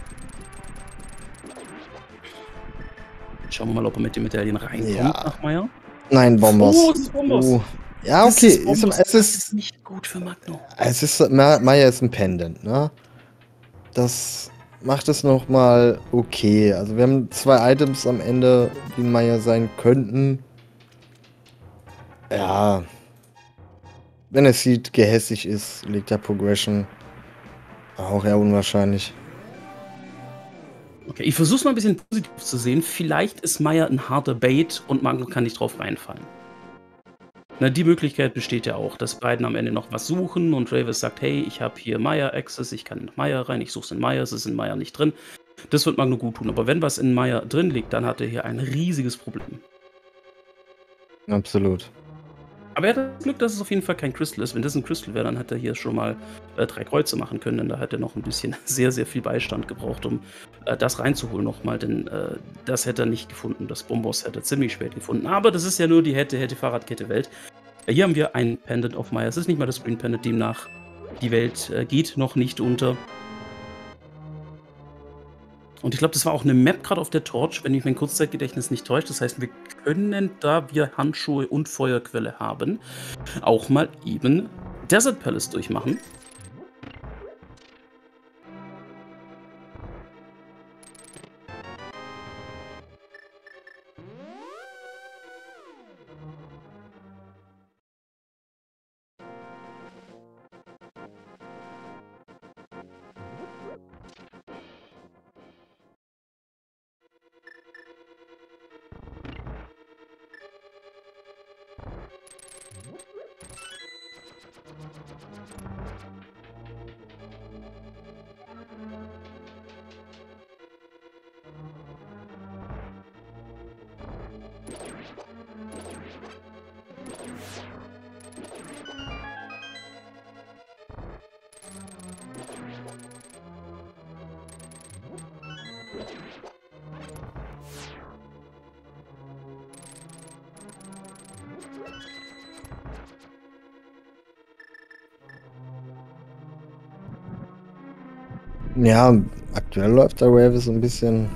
Schauen wir mal, ob er mit den Medaillen reinkommt ja. nach Meier. Nein, Bombos. Oh, Bombos. Uh. Ja, okay. Ist es, ist, ist, nicht gut für Magno. Es ist, Meier ist ein Pendant, ne? Das macht es nochmal okay. Also wir haben zwei Items am Ende, die Meier sein könnten. Ja. Wenn es sieht, gehässig ist, liegt der Progression auch eher unwahrscheinlich. Okay, ich versuche es mal ein bisschen positiv zu sehen. Vielleicht ist Meier ein harter Bait und Mango kann nicht drauf reinfallen. Na, die Möglichkeit besteht ja auch, dass beiden am Ende noch was suchen und Ravis sagt, hey, ich habe hier Maya Access, ich kann in Maya rein, ich suche es in Maya, es ist in Maya nicht drin. Das wird Magno gut tun, aber wenn was in Maya drin liegt, dann hat er hier ein riesiges Problem. Absolut. Aber er hat das Glück, dass es auf jeden Fall kein Crystal ist. Wenn das ein Crystal wäre, dann hätte er hier schon mal äh, drei Kreuze machen können, denn da hätte er noch ein bisschen [LAUGHS] sehr, sehr viel Beistand gebraucht, um äh, das reinzuholen nochmal, denn äh, das hätte er nicht gefunden. Das Bombos hätte er ziemlich spät gefunden. Aber das ist ja nur die hätte, hätte Fahrradkette Welt. Äh, hier haben wir ein Pendant of Maya. Es ist nicht mal das Green Pendant, demnach die Welt äh, geht noch nicht unter. Und ich glaube, das war auch eine Map gerade auf der Torch, wenn mich mein Kurzzeitgedächtnis nicht täuscht. Das heißt, wir können, da wir Handschuhe und Feuerquelle haben, auch mal eben Desert Palace durchmachen. Ja, aktuell läuft der Rave so ein bisschen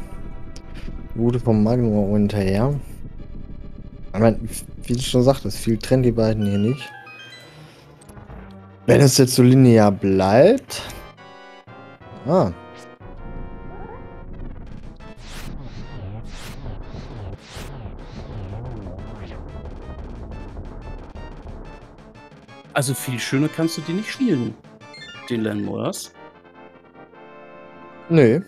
Gute vom Magnum hinterher. Ich meine, wie du schon sagtest, viel trennen die beiden hier nicht. Wenn es jetzt so linear bleibt. Ah. Also viel schöner kannst du die nicht spielen, den Landmoors. Nö.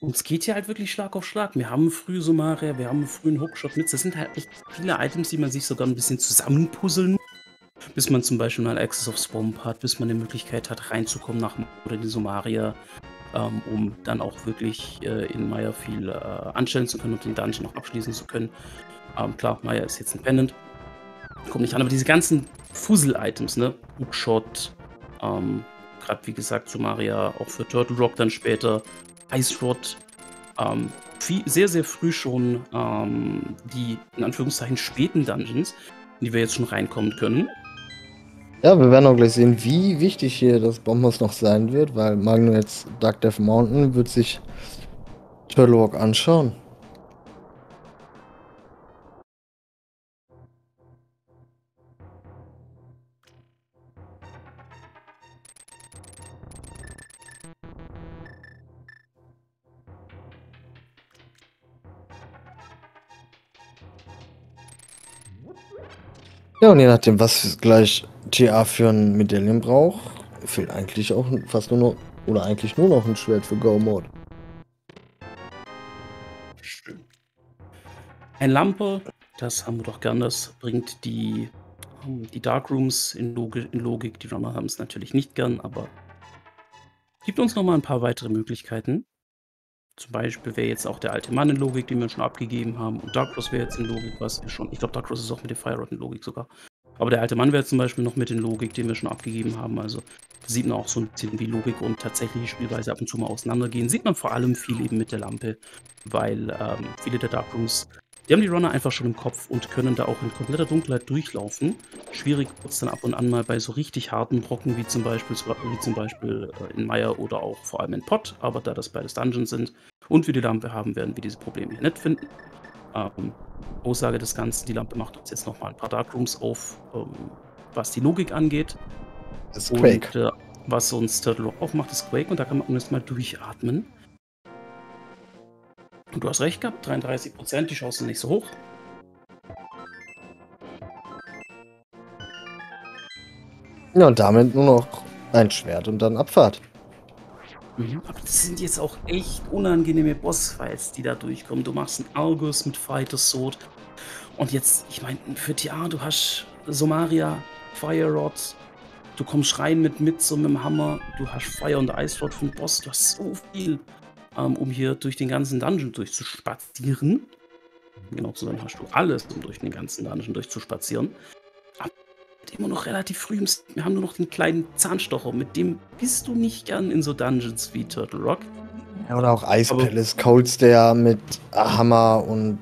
Und es geht ja halt wirklich Schlag auf Schlag. Wir haben früh Somaria, wir haben frühen Hookshot mit. Das sind halt echt viele Items, die man sich sogar ein bisschen zusammenpuzzeln bis man zum Beispiel mal Access of Swamp hat, bis man eine Möglichkeit hat, reinzukommen nach oder die Somaria, ähm, um dann auch wirklich äh, in Maya viel äh, anstellen zu können und den Dungeon noch abschließen zu können. Ähm, klar, Maya ist jetzt ein Pendant. Kommt nicht an, aber diese ganzen Fussel-Items, ne? Hookshot, ähm, gerade wie gesagt, Somaria, auch für Turtle Rock dann später, Ice Rod, ähm, viel, sehr, sehr früh schon ähm, die in Anführungszeichen späten Dungeons, in die wir jetzt schon reinkommen können. Ja, wir werden auch gleich sehen, wie wichtig hier das Bombers noch sein wird, weil Magno Dark Death Mountain wird sich Turtle anschauen. Ja, und je nachdem, was gleich TA für ein Medaillen braucht, fehlt eigentlich auch fast nur noch, oder eigentlich nur noch ein Schwert für Go-Mode. Stimmt. Ein Lampe, das haben wir doch gern, das bringt die, ähm, die Darkrooms in, Logik, in Logik. Die Runner haben es natürlich nicht gern, aber gibt uns noch mal ein paar weitere Möglichkeiten. Zum Beispiel wäre jetzt auch der alte Mann in Logik, den wir schon abgegeben haben. Und Darkross wäre jetzt in Logik, was wir schon. Ich glaube, Darkross ist auch mit dem Fire Rod in Logik sogar. Aber der alte Mann wäre zum Beispiel noch mit den Logik, den wir schon abgegeben haben. Also sieht man auch so ein bisschen, wie Logik und tatsächliche Spielweise ab und zu mal auseinandergehen. Sieht man vor allem viel eben mit der Lampe, weil ähm, viele der Darkrooms die haben die Runner einfach schon im Kopf und können da auch in kompletter Dunkelheit durchlaufen. Schwierig wird es dann ab und an mal bei so richtig harten Brocken, wie zum Beispiel, wie zum Beispiel äh, in Maya oder auch vor allem in Pot, aber da das beides Dungeons sind und wir die Lampe haben, werden wir diese Probleme hier nicht finden. Ähm, Aussage des Ganzen, die Lampe macht uns jetzt nochmal ein paar Darkrooms auf, ähm, was die Logik angeht. Das ist Quake. Und, äh, was uns Turtle aufmacht, ist Quake und da kann man jetzt mal durchatmen. Und du hast recht gehabt, 33 Prozent, die Chance nicht so hoch. Ja, und damit nur noch ein Schwert und dann Abfahrt. Mhm. Aber das sind jetzt auch echt unangenehme Bossfights, die da durchkommen. Du machst einen Argus mit Fighter Sword. Und jetzt, ich meine, für TA, du hast Somaria, Fire Rod, du kommst rein mit Mitzo mit dem Hammer, du hast Fire und Ice Rod vom Boss, du hast so viel ähm, um hier durch den ganzen Dungeon durchzuspazieren. Genau zu sein hast du alles, um durch den ganzen Dungeon durchzuspazieren. Immer noch relativ früh im Wir haben nur noch den kleinen Zahnstocher, mit dem bist du nicht gern in so Dungeons wie Turtle Rock. Ja, oder auch Ice Aber Palace, Cold Stair mit Hammer und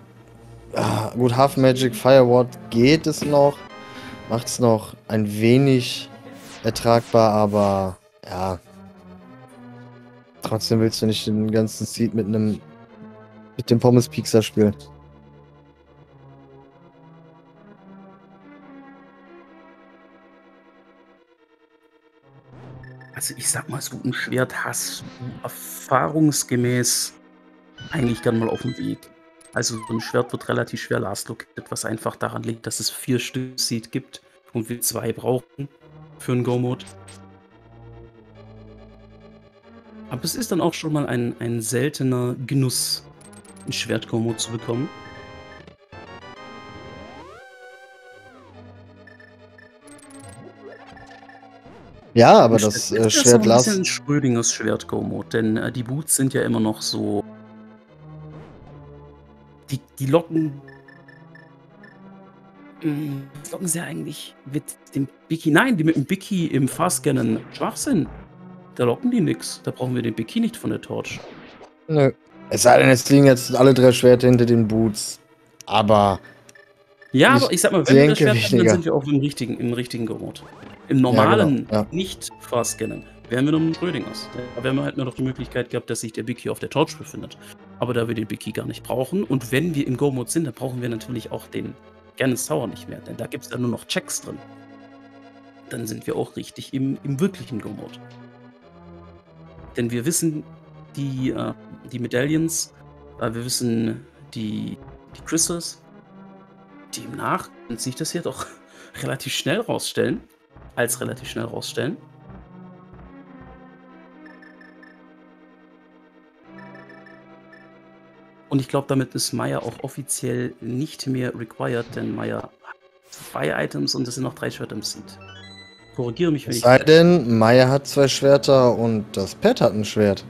ah, gut, Half Magic Fireward geht es noch. Macht es noch ein wenig ertragbar, aber ja, Trotzdem willst du nicht den ganzen Seed mit einem mit dem Pommes Pixar spielen. Also ich sag mal, so ein Schwert hast du erfahrungsgemäß eigentlich gern mal auf dem Weg. Also so ein Schwert wird relativ schwer last located, was einfach daran liegt, dass es vier Stück Seed gibt und wir zwei brauchen für einen Go-Mode. Aber es ist dann auch schon mal ein, ein seltener Genuss, ein Schwertkombo zu bekommen. Ja, aber das, das äh, Schwert Das ist ein bisschen Schrödingers Schwert-Go-Mode, denn äh, die Boots sind ja immer noch so. Die, die locken. Mh, mm, locken sie eigentlich mit dem Biki. Nein, die mit dem Biki im Fastcannen Schwachsinn. Da locken die nix. Da brauchen wir den Bikini nicht von der Torch. Nö. Es sei denn, es liegen jetzt alle drei Schwerter hinter den Boots. Aber. Ja, aber ich sag mal, wenn wir das Schwert haben, dann sind wir auch im richtigen, im richtigen Gemot. Im normalen, ja, genau, ja. nicht vorscannen, wären wir noch mit Schrödingers. Da wären wir halt nur noch die Möglichkeit gehabt, dass sich der Biki auf der Torch befindet. Aber da wir den Biki gar nicht brauchen und wenn wir im Go-Mode sind, dann brauchen wir natürlich auch den Gannons Tower nicht mehr, denn da gibt es dann nur noch Checks drin. Dann sind wir auch richtig im, im wirklichen Go-Mode. Denn wir wissen die, äh, die Medaillons, äh, wir wissen die, die Crystals. Demnach kann sich das hier doch [LAUGHS] relativ schnell rausstellen, als relativ schnell rausstellen. Und ich glaube, damit ist Maya auch offiziell nicht mehr required, denn Maya hat zwei Items und es sind noch drei Schwerter im Seed. Korrigiere mich, wenn es ich. Sei denn, Maya hat zwei Schwerter und das Pet hat ein Schwert.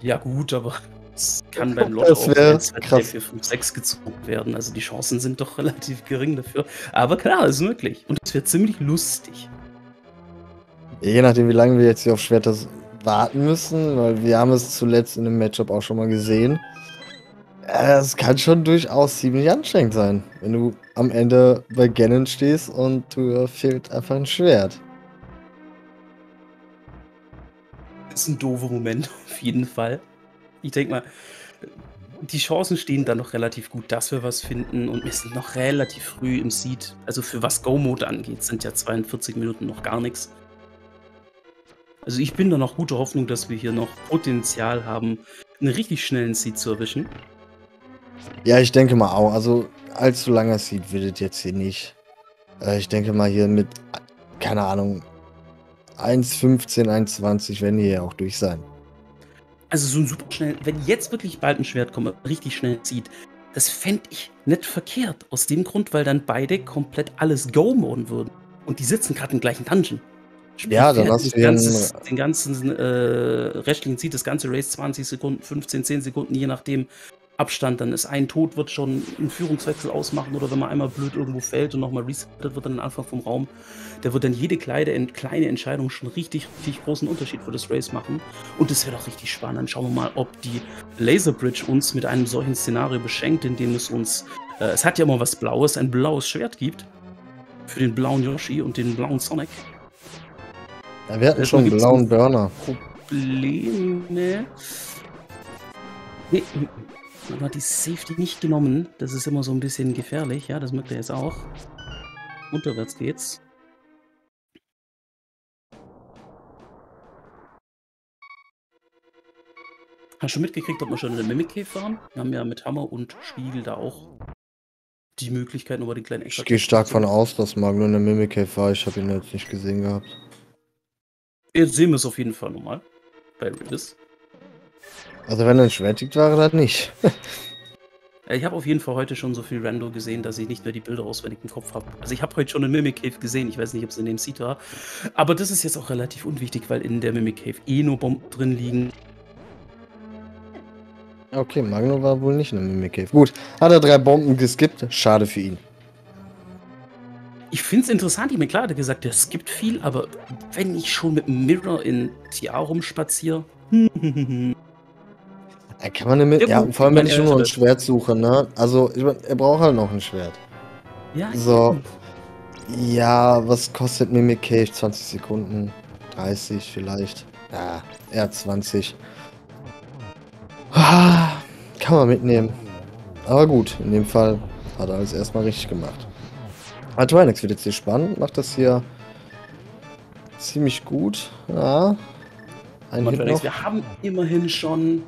Ja, gut, aber es kann beim [LAUGHS] Lotto auch 1, 2, 3, 4, 5, 6 gezogen werden. Also die Chancen sind doch [LAUGHS] relativ gering dafür. Aber klar, ist möglich. Und es wird ziemlich lustig. Je nachdem, wie lange wir jetzt hier auf Schwerter warten müssen, weil wir haben es zuletzt in dem Matchup auch schon mal gesehen. Es kann schon durchaus ziemlich anstrengend sein, wenn du am Ende bei Ganon stehst und du fehlt einfach ein Schwert. Das ist ein doofer Moment, [LAUGHS] auf jeden Fall. Ich denke mal, die Chancen stehen da noch relativ gut, dass wir was finden und wir sind noch relativ früh im Seed. Also für was Go-Mode angeht, sind ja 42 Minuten noch gar nichts. Also ich bin da noch guter Hoffnung, dass wir hier noch Potenzial haben, einen richtig schnellen Seed zu erwischen. Ja, ich denke mal auch. Also allzu langer Seed wird jetzt hier nicht. Äh, ich denke mal hier mit, keine Ahnung, 1,15, 1,20 werden hier auch durch sein. Also so ein super schnell, wenn jetzt wirklich bald ein Schwert kommt, richtig schnell zieht, das fände ich nicht verkehrt. Aus dem Grund, weil dann beide komplett alles go-moden würden. Und die sitzen gerade im gleichen Dungeon. Sprich, ja, dann hast du ganzes, den ganzen äh, restlichen zieht das ganze Race 20 Sekunden, 15, 10 Sekunden, je nachdem, Abstand, dann ist ein Tod, wird schon einen Führungswechsel ausmachen oder wenn man einmal blöd irgendwo fällt und nochmal resettet wird dann am Anfang vom Raum, der wird dann jede kleine, kleine Entscheidung schon richtig, richtig großen Unterschied für das Race machen und das wird auch richtig spannend. Dann schauen wir mal, ob die Laserbridge uns mit einem solchen Szenario beschenkt, in dem es uns, äh, es hat ja immer was Blaues, ein blaues Schwert gibt für den blauen Yoshi und den blauen Sonic. Ja, wir hatten schon einen blauen Burner. Probleme. Nee, man hat die Safety nicht genommen. Das ist immer so ein bisschen gefährlich. Ja, das merkt er jetzt auch. Unterwärts geht's. Hast du mitgekriegt, ob wir schon in der Mimic Cave waren? Wir haben ja mit Hammer und Spiegel da auch die Möglichkeit, über den kleinen Extra. Ich gehe stark von aus, dass Magno in der Mimic Cave war. Ich habe ihn jetzt nicht gesehen gehabt. Jetzt sehen wir es auf jeden Fall nochmal bei Riddis. Also wenn er entschwärtigt war, dann nicht. [LAUGHS] ich habe auf jeden Fall heute schon so viel Rando gesehen, dass ich nicht mehr die Bilder auswendig im Kopf habe. Also ich habe heute schon einen Mimic Cave gesehen. Ich weiß nicht, ob es in dem Seed war. Aber das ist jetzt auch relativ unwichtig, weil in der Mimic Cave eh nur Bomben drin liegen. Okay, Magno war wohl nicht in der Mimic Cave. Gut, hat er drei Bomben geskippt. Schade für ihn. Ich finde es interessant, ich mir klar, hat er gesagt, er skippt viel, aber wenn ich schon mit Mirror in TA rumspaziere, [LAUGHS] Ja, kann man damit. Ja, ja vor allem, wenn ich nur noch ein Schwert suche, ne? Also, ich mein, er braucht halt noch ein Schwert. Ja, so. Ja, was kostet Mimic Cave? 20 Sekunden? 30 vielleicht? Ja, eher 20. Ah, kann man mitnehmen. Aber gut, in dem Fall hat er alles erstmal richtig gemacht. Atwinix wird jetzt hier spannend, macht das hier ziemlich gut. Ja. Ein wir haben immerhin schon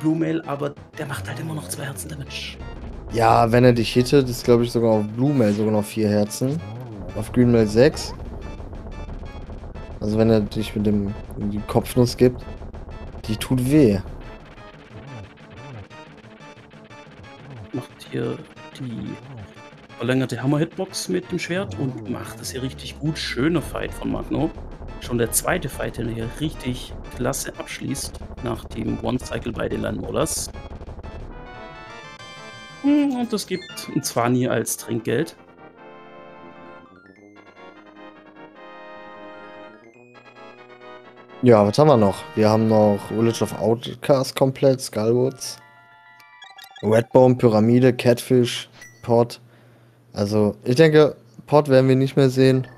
Blue Mail, aber der macht halt immer noch zwei Herzen Damage. Ja, wenn er dich hittet, ist glaube ich sogar auf Blue Mail sogar noch vier Herzen. Auf Green Mail 6. Also wenn er dich mit dem die Kopfnuss gibt, die tut weh. Macht hier die verlängerte Hammer-Hitbox mit dem Schwert und macht das hier richtig gut. Schöner Fight von Magno. Schon der zweite Fight, den er hier richtig klasse abschließt, nach dem One-Cycle bei den Landmolars. Hm, und es gibt ein Zwani als Trinkgeld. Ja, was haben wir noch? Wir haben noch Village of Outcast komplett, Skullwoods, Redbone, Pyramide, Catfish, Pot. Also, ich denke, Pot werden wir nicht mehr sehen.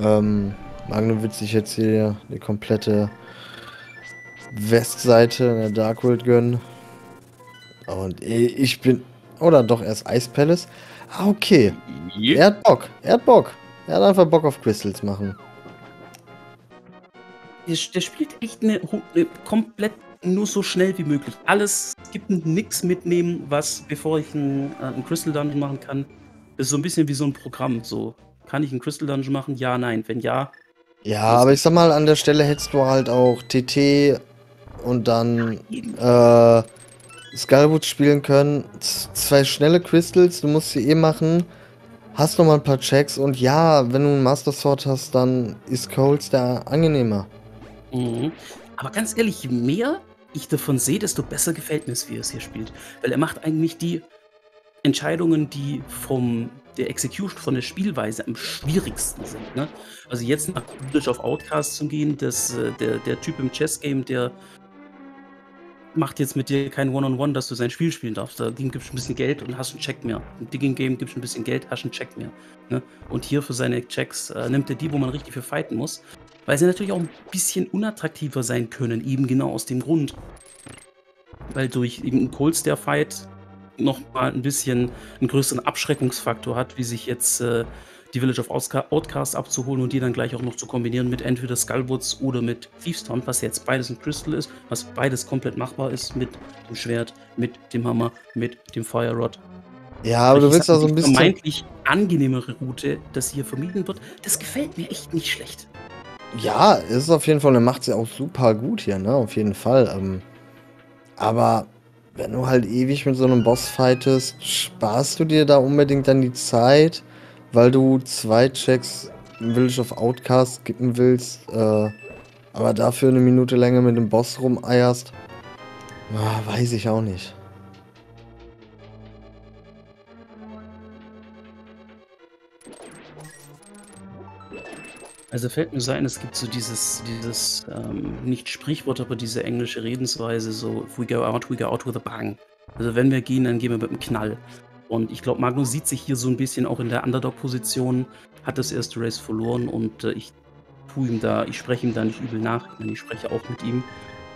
Ähm, Magnum wird sich jetzt hier die komplette Westseite in der Dark World gönnen. Und ich bin. Oder doch erst Ice Palace. Ah, okay. Yep. Er hat Bock. Er hat Bock. Er hat einfach Bock auf Crystals machen. Der, der spielt echt eine, eine, komplett nur so schnell wie möglich. Alles, es gibt nichts mitnehmen, was, bevor ich einen, äh, einen Crystal Dungeon machen kann. Das ist so ein bisschen wie so ein Programm. So, kann ich einen Crystal Dungeon machen? Ja, nein. Wenn ja. Ja, aber ich sag mal, an der Stelle hättest du halt auch TT und dann äh, Skullwood spielen können. Z zwei schnelle Crystals, du musst sie eh machen. Hast noch mal ein paar Checks und ja, wenn du einen Master Sword hast, dann ist Coles der angenehmer. Mhm. Aber ganz ehrlich, je mehr ich davon sehe, desto besser gefällt mir es, wie er es hier spielt. Weil er macht eigentlich die Entscheidungen, die vom der Execution, von der Spielweise am schwierigsten sind. Ne? Also jetzt nach Village of Outcast zu gehen, das, äh, der, der Typ im Chess-Game, der macht jetzt mit dir kein One-on-One, -on -One, dass du sein Spiel spielen darfst. Da gibst du ein bisschen Geld und hast einen Check mehr. Im Digging-Game gibst du ein bisschen Geld, hast einen Check mehr. Ne? Und hier für seine Checks äh, nimmt er die, wo man richtig für fighten muss. Weil sie natürlich auch ein bisschen unattraktiver sein können, eben genau aus dem Grund. Weil durch eben einen Cold Stare Fight noch mal ein bisschen einen größeren Abschreckungsfaktor hat, wie sich jetzt äh, die Village of Outcast abzuholen und die dann gleich auch noch zu kombinieren mit entweder Skullwoods oder mit Thiefstown, was jetzt beides ein Crystal ist, was beides komplett machbar ist mit dem Schwert, mit dem Hammer, mit dem Fire Rod. Ja, aber du willst da so ein bisschen. Vermeintlich angenehmere Route, dass hier vermieden wird, das gefällt mir echt nicht schlecht. Ja, ist auf jeden Fall, er macht sie auch super gut hier, ne? Auf jeden Fall. Ähm, aber wenn du halt ewig mit so einem Boss fightest, sparst du dir da unbedingt dann die Zeit, weil du zwei Checks im Village of Outcast skippen willst, äh, aber dafür eine Minute länger mit dem Boss rumeierst? Ah, weiß ich auch nicht. Also fällt mir so ein, es gibt so dieses, dieses ähm, nicht Sprichwort, aber diese englische Redensweise, so, if we go out, we go out with a bang. Also wenn wir gehen, dann gehen wir mit einem Knall. Und ich glaube, Magnus sieht sich hier so ein bisschen auch in der Underdog-Position, hat das erste Race verloren und äh, ich tue ihm da, ich spreche ihm da nicht übel nach, ich spreche auch mit ihm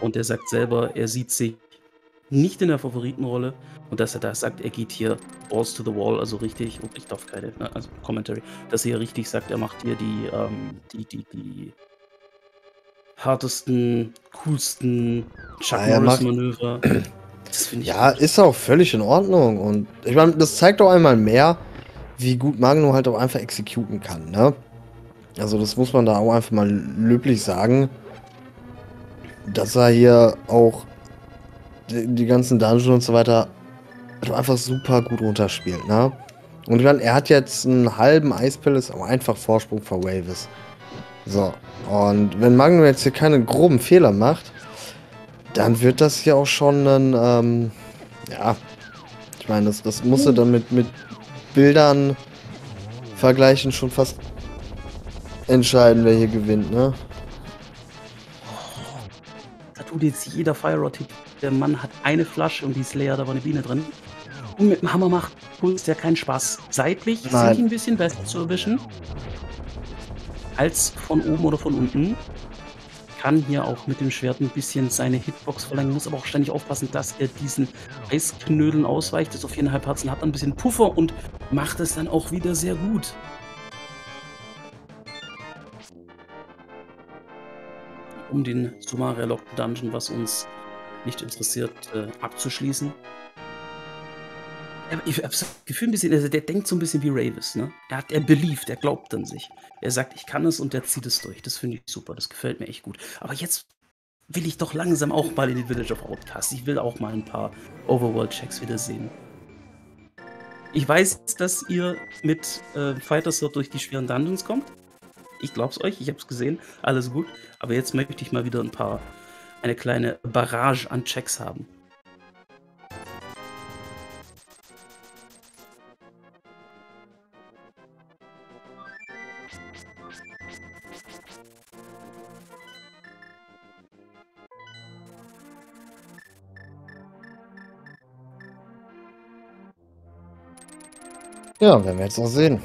und er sagt selber, er sieht sich nicht in der Favoritenrolle und dass er da sagt, er geht hier balls to the wall, also richtig, und ich darf keine, ne, also Commentary, dass er richtig sagt, er macht hier die, ähm, die, die, die härtesten, coolsten Chuck [CLEARS THROAT] ja, Norris-Manöver. Ja, gut. ist auch völlig in Ordnung. Und ich meine, das zeigt auch einmal mehr, wie gut Magno halt auch einfach exekuten kann, ne? Also, das muss man da auch einfach mal löblich sagen. Dass er hier auch die, ganzen Dungeons und so weiter einfach super gut runterspielt, ne? Und meine, er hat jetzt einen halben Palace, aber einfach Vorsprung vor Waves. So. Und wenn Magno jetzt hier keine groben Fehler macht, dann wird das hier auch schon ein, ähm, ja, ich meine, das, das musst du dann mit, mit Bildern vergleichen, schon fast entscheiden, wer hier gewinnt, ne? Da tut jetzt jeder Fire Rod Der Mann hat eine Flasche und die ist leer, da war eine Biene drin. Und mit dem Hammer macht Puls ja keinen Spaß. Seitlich Nein. sind die ein bisschen besser zu erwischen. Als von oben oder von unten kann hier auch mit dem Schwert ein bisschen seine Hitbox verlängern, muss aber auch ständig aufpassen, dass er diesen Eisknödeln ausweicht. Das auf viereinhalb Herzen hat ein bisschen Puffer und macht es dann auch wieder sehr gut. Um den Sumaria Locked Dungeon, was uns nicht interessiert, äh, abzuschließen. Ich habe das Gefühl ein bisschen, also der denkt so ein bisschen wie Ravis, ne? Er hat, er beliebt, er glaubt an sich. Er sagt, ich kann es und der zieht es durch. Das finde ich super, das gefällt mir echt gut. Aber jetzt will ich doch langsam auch mal in die Village of Outcast. Ich will auch mal ein paar Overworld-Checks wieder sehen. Ich weiß, dass ihr mit äh, Fighters dort durch die schweren Dungeons kommt. Ich glaub's euch, ich hab's gesehen. Alles gut. Aber jetzt möchte ich mal wieder ein paar, eine kleine Barrage an Checks haben. Ja, werden wir jetzt auch sehen.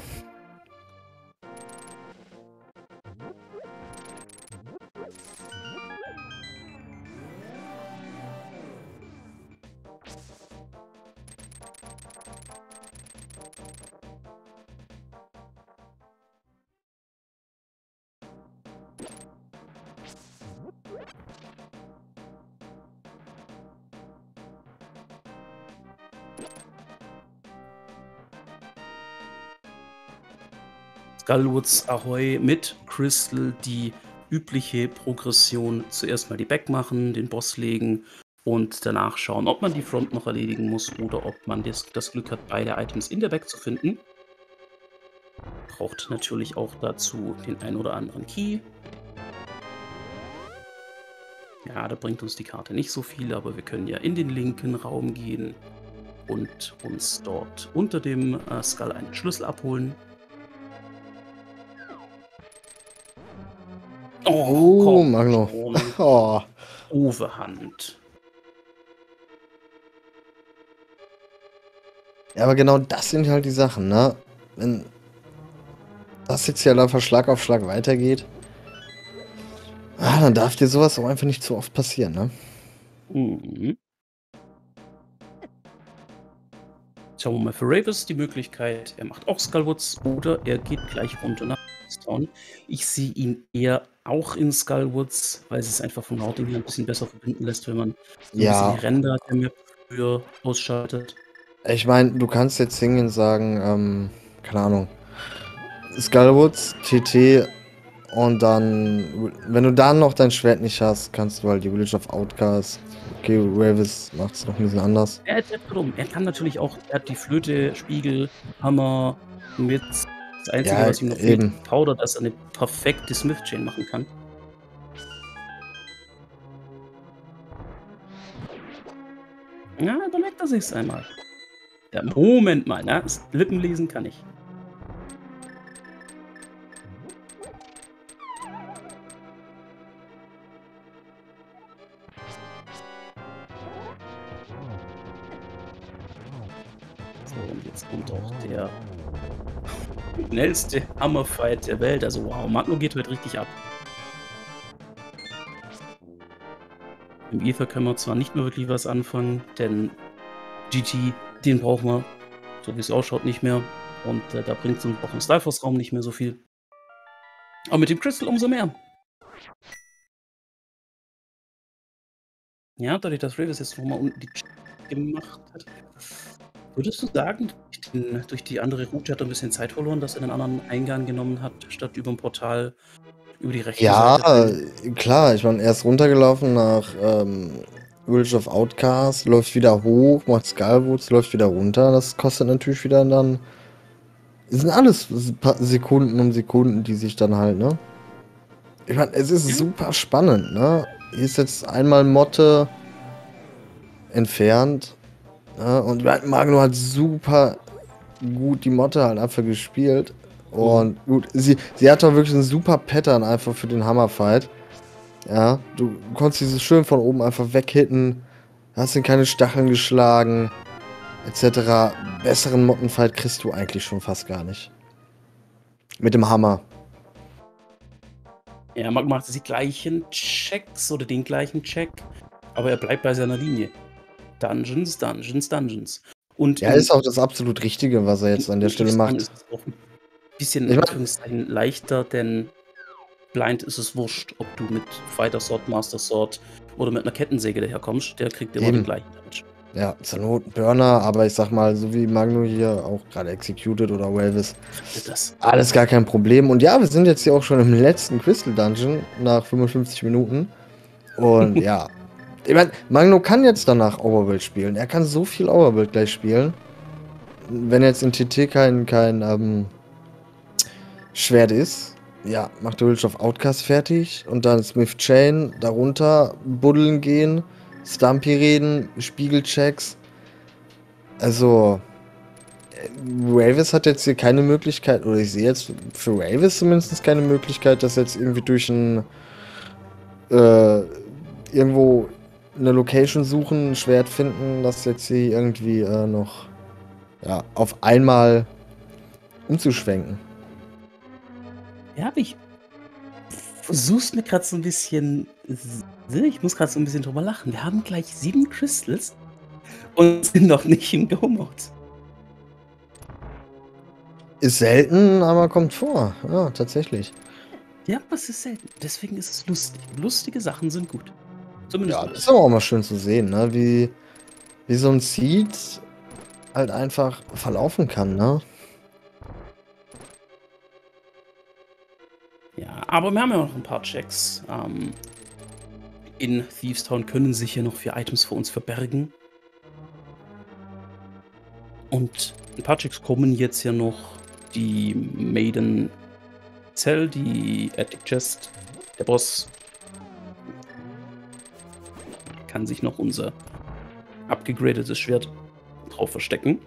Skullwoods Ahoy mit Crystal die übliche Progression. Zuerst mal die Back machen, den Boss legen und danach schauen, ob man die Front noch erledigen muss oder ob man das, das Glück hat, beide Items in der Back zu finden. Braucht natürlich auch dazu den ein oder anderen Key. Ja, da bringt uns die Karte nicht so viel, aber wir können ja in den linken Raum gehen und uns dort unter dem äh, Skull einen Schlüssel abholen. Oh, komm Magno. Oh. Overhand. Ja, aber genau das sind halt die Sachen, ne? Wenn das jetzt ja von Schlag auf Schlag weitergeht, ah, dann darf dir sowas auch einfach nicht zu oft passieren, ne? Mhm. Schauen wir mal für Ravis die Möglichkeit, er macht auch Skullwoods oder er geht gleich runter nach Town. Ich sehe ihn eher auch in Skullwoods, weil es es einfach vom Routing her ein bisschen besser verbinden lässt, wenn man Ja. die Ränder der Map früher ausschaltet. Ich meine, du kannst jetzt hingehen und sagen, ähm, keine Ahnung, Skullwoods, TT und dann, wenn du dann noch dein Schwert nicht hast, kannst du halt die Village of Outcast. Okay, Ravis macht es noch ein bisschen anders. Er dumm. Er kann natürlich auch, er hat die Flöte, Spiegel, Hammer mit. Das Einzige, Ja, was ihm noch eben. fehlt, Powder, dass er eine perfekte Smith-Chain machen kann. Ja, überlegt er sich's einmal. Ja, Moment mal, ne? Das Lippen lesen kann ich. So, und jetzt kommt auch der schnellste Hammerfight der Welt. Also wow, Magno geht heute richtig ab. Im Ether können wir zwar nicht mehr wirklich was anfangen, denn GT, den brauchen wir, so wie es ausschaut, nicht mehr. Und äh, da bringt uns auch im Styleforce-Raum nicht mehr so viel. Aber mit dem Crystal umso mehr. Ja, dadurch, dass Ravis jetzt nochmal unten die Check gemacht hat. Würdest du sagen, durch, den, durch die andere Route hat er ein bisschen Zeit verloren, dass er den anderen Eingang genommen hat, statt über ein Portal über die rechte Ja, Seite? äh, klar, ich meine, er ist runtergelaufen nach ähm, Village of Outcast, läuft wieder hoch, macht Skullwoods, läuft wieder runter. Das kostet natürlich wieder dann. Es sind alles Sekunden um Sekunden, die sich dann halt, ne? Ich meine, es ist Ja. super spannend, ne? Hier ist jetzt einmal Motte entfernt. Ne? Und Magno hat super gut die Motte halt einfach gespielt. Und gut, sie, sie hat auch wirklich einen super Pattern einfach für den Hammerfight. Ja, du konntest dieses schön von oben einfach weghitten, hast ihn keine Stacheln geschlagen, etc. Besseren Mottenfight kriegst du eigentlich schon fast gar nicht. Mit dem Hammer. Er mag- macht die gleichen Checks oder den gleichen Check, aber er bleibt bei seiner Linie. Dungeons, Dungeons, Dungeons. Und Ja, ist auch das absolut Richtige, was er jetzt an der Stelle macht. Ist es auch ein bisschen Ich in mein- leichter, denn blind ist es wurscht, ob du mit Fighter Sword, Master Sword oder mit einer Kettensäge daherkommst. Der kriegt immer den gleichen Damage. Ja, zur Not ein Burner, aber ich sag mal, so wie Magno hier auch gerade Executed oder Welvis, Das. alles gar kein Problem. Und ja, wir sind jetzt hier auch schon im letzten Crystal Dungeon nach 55 Minuten. Und [LAUGHS] ja, ich meine, Magno kann jetzt danach Overworld spielen. Er kann so viel Overworld gleich spielen. Wenn jetzt in TT kein, kein ähm, Schwert ist, ja, macht der Village of Outcast fertig und dann Smith Chain, darunter buddeln gehen, Stumpy reden, Spiegelchecks. Also, äh, Ravis hat jetzt hier keine Möglichkeit, oder ich sehe jetzt für Ravis zumindest keine Möglichkeit, das jetzt irgendwie durch ein äh, irgendwo eine Location suchen, ein Schwert finden, das jetzt hier irgendwie äh, noch ja, auf einmal umzuschwenken. Ja, aber ich versuch's mir gerade so ein bisschen. Ich muss gerade so ein bisschen drüber lachen. Wir haben gleich sieben Crystals und [LAUGHS] sind noch nicht im Go-Mode. Ist selten, aber kommt vor. Ja, tatsächlich. Ja, aber es ist selten. Deswegen ist es lustig. Lustige Sachen sind gut. Zumindest. Ja, das ist aber auch mal schön zu sehen, ne? Wie, wie so ein Seed halt einfach verlaufen kann, ne? Ja, aber wir haben ja noch ein paar Checks. Ähm, in Thieves Town können sich hier noch vier Items für uns verbergen. Und ein paar Checks kommen jetzt ja noch. Die Maiden Cell, die Attic Chest, der Boss. Kann sich noch unser abgegradetes Schwert drauf verstecken.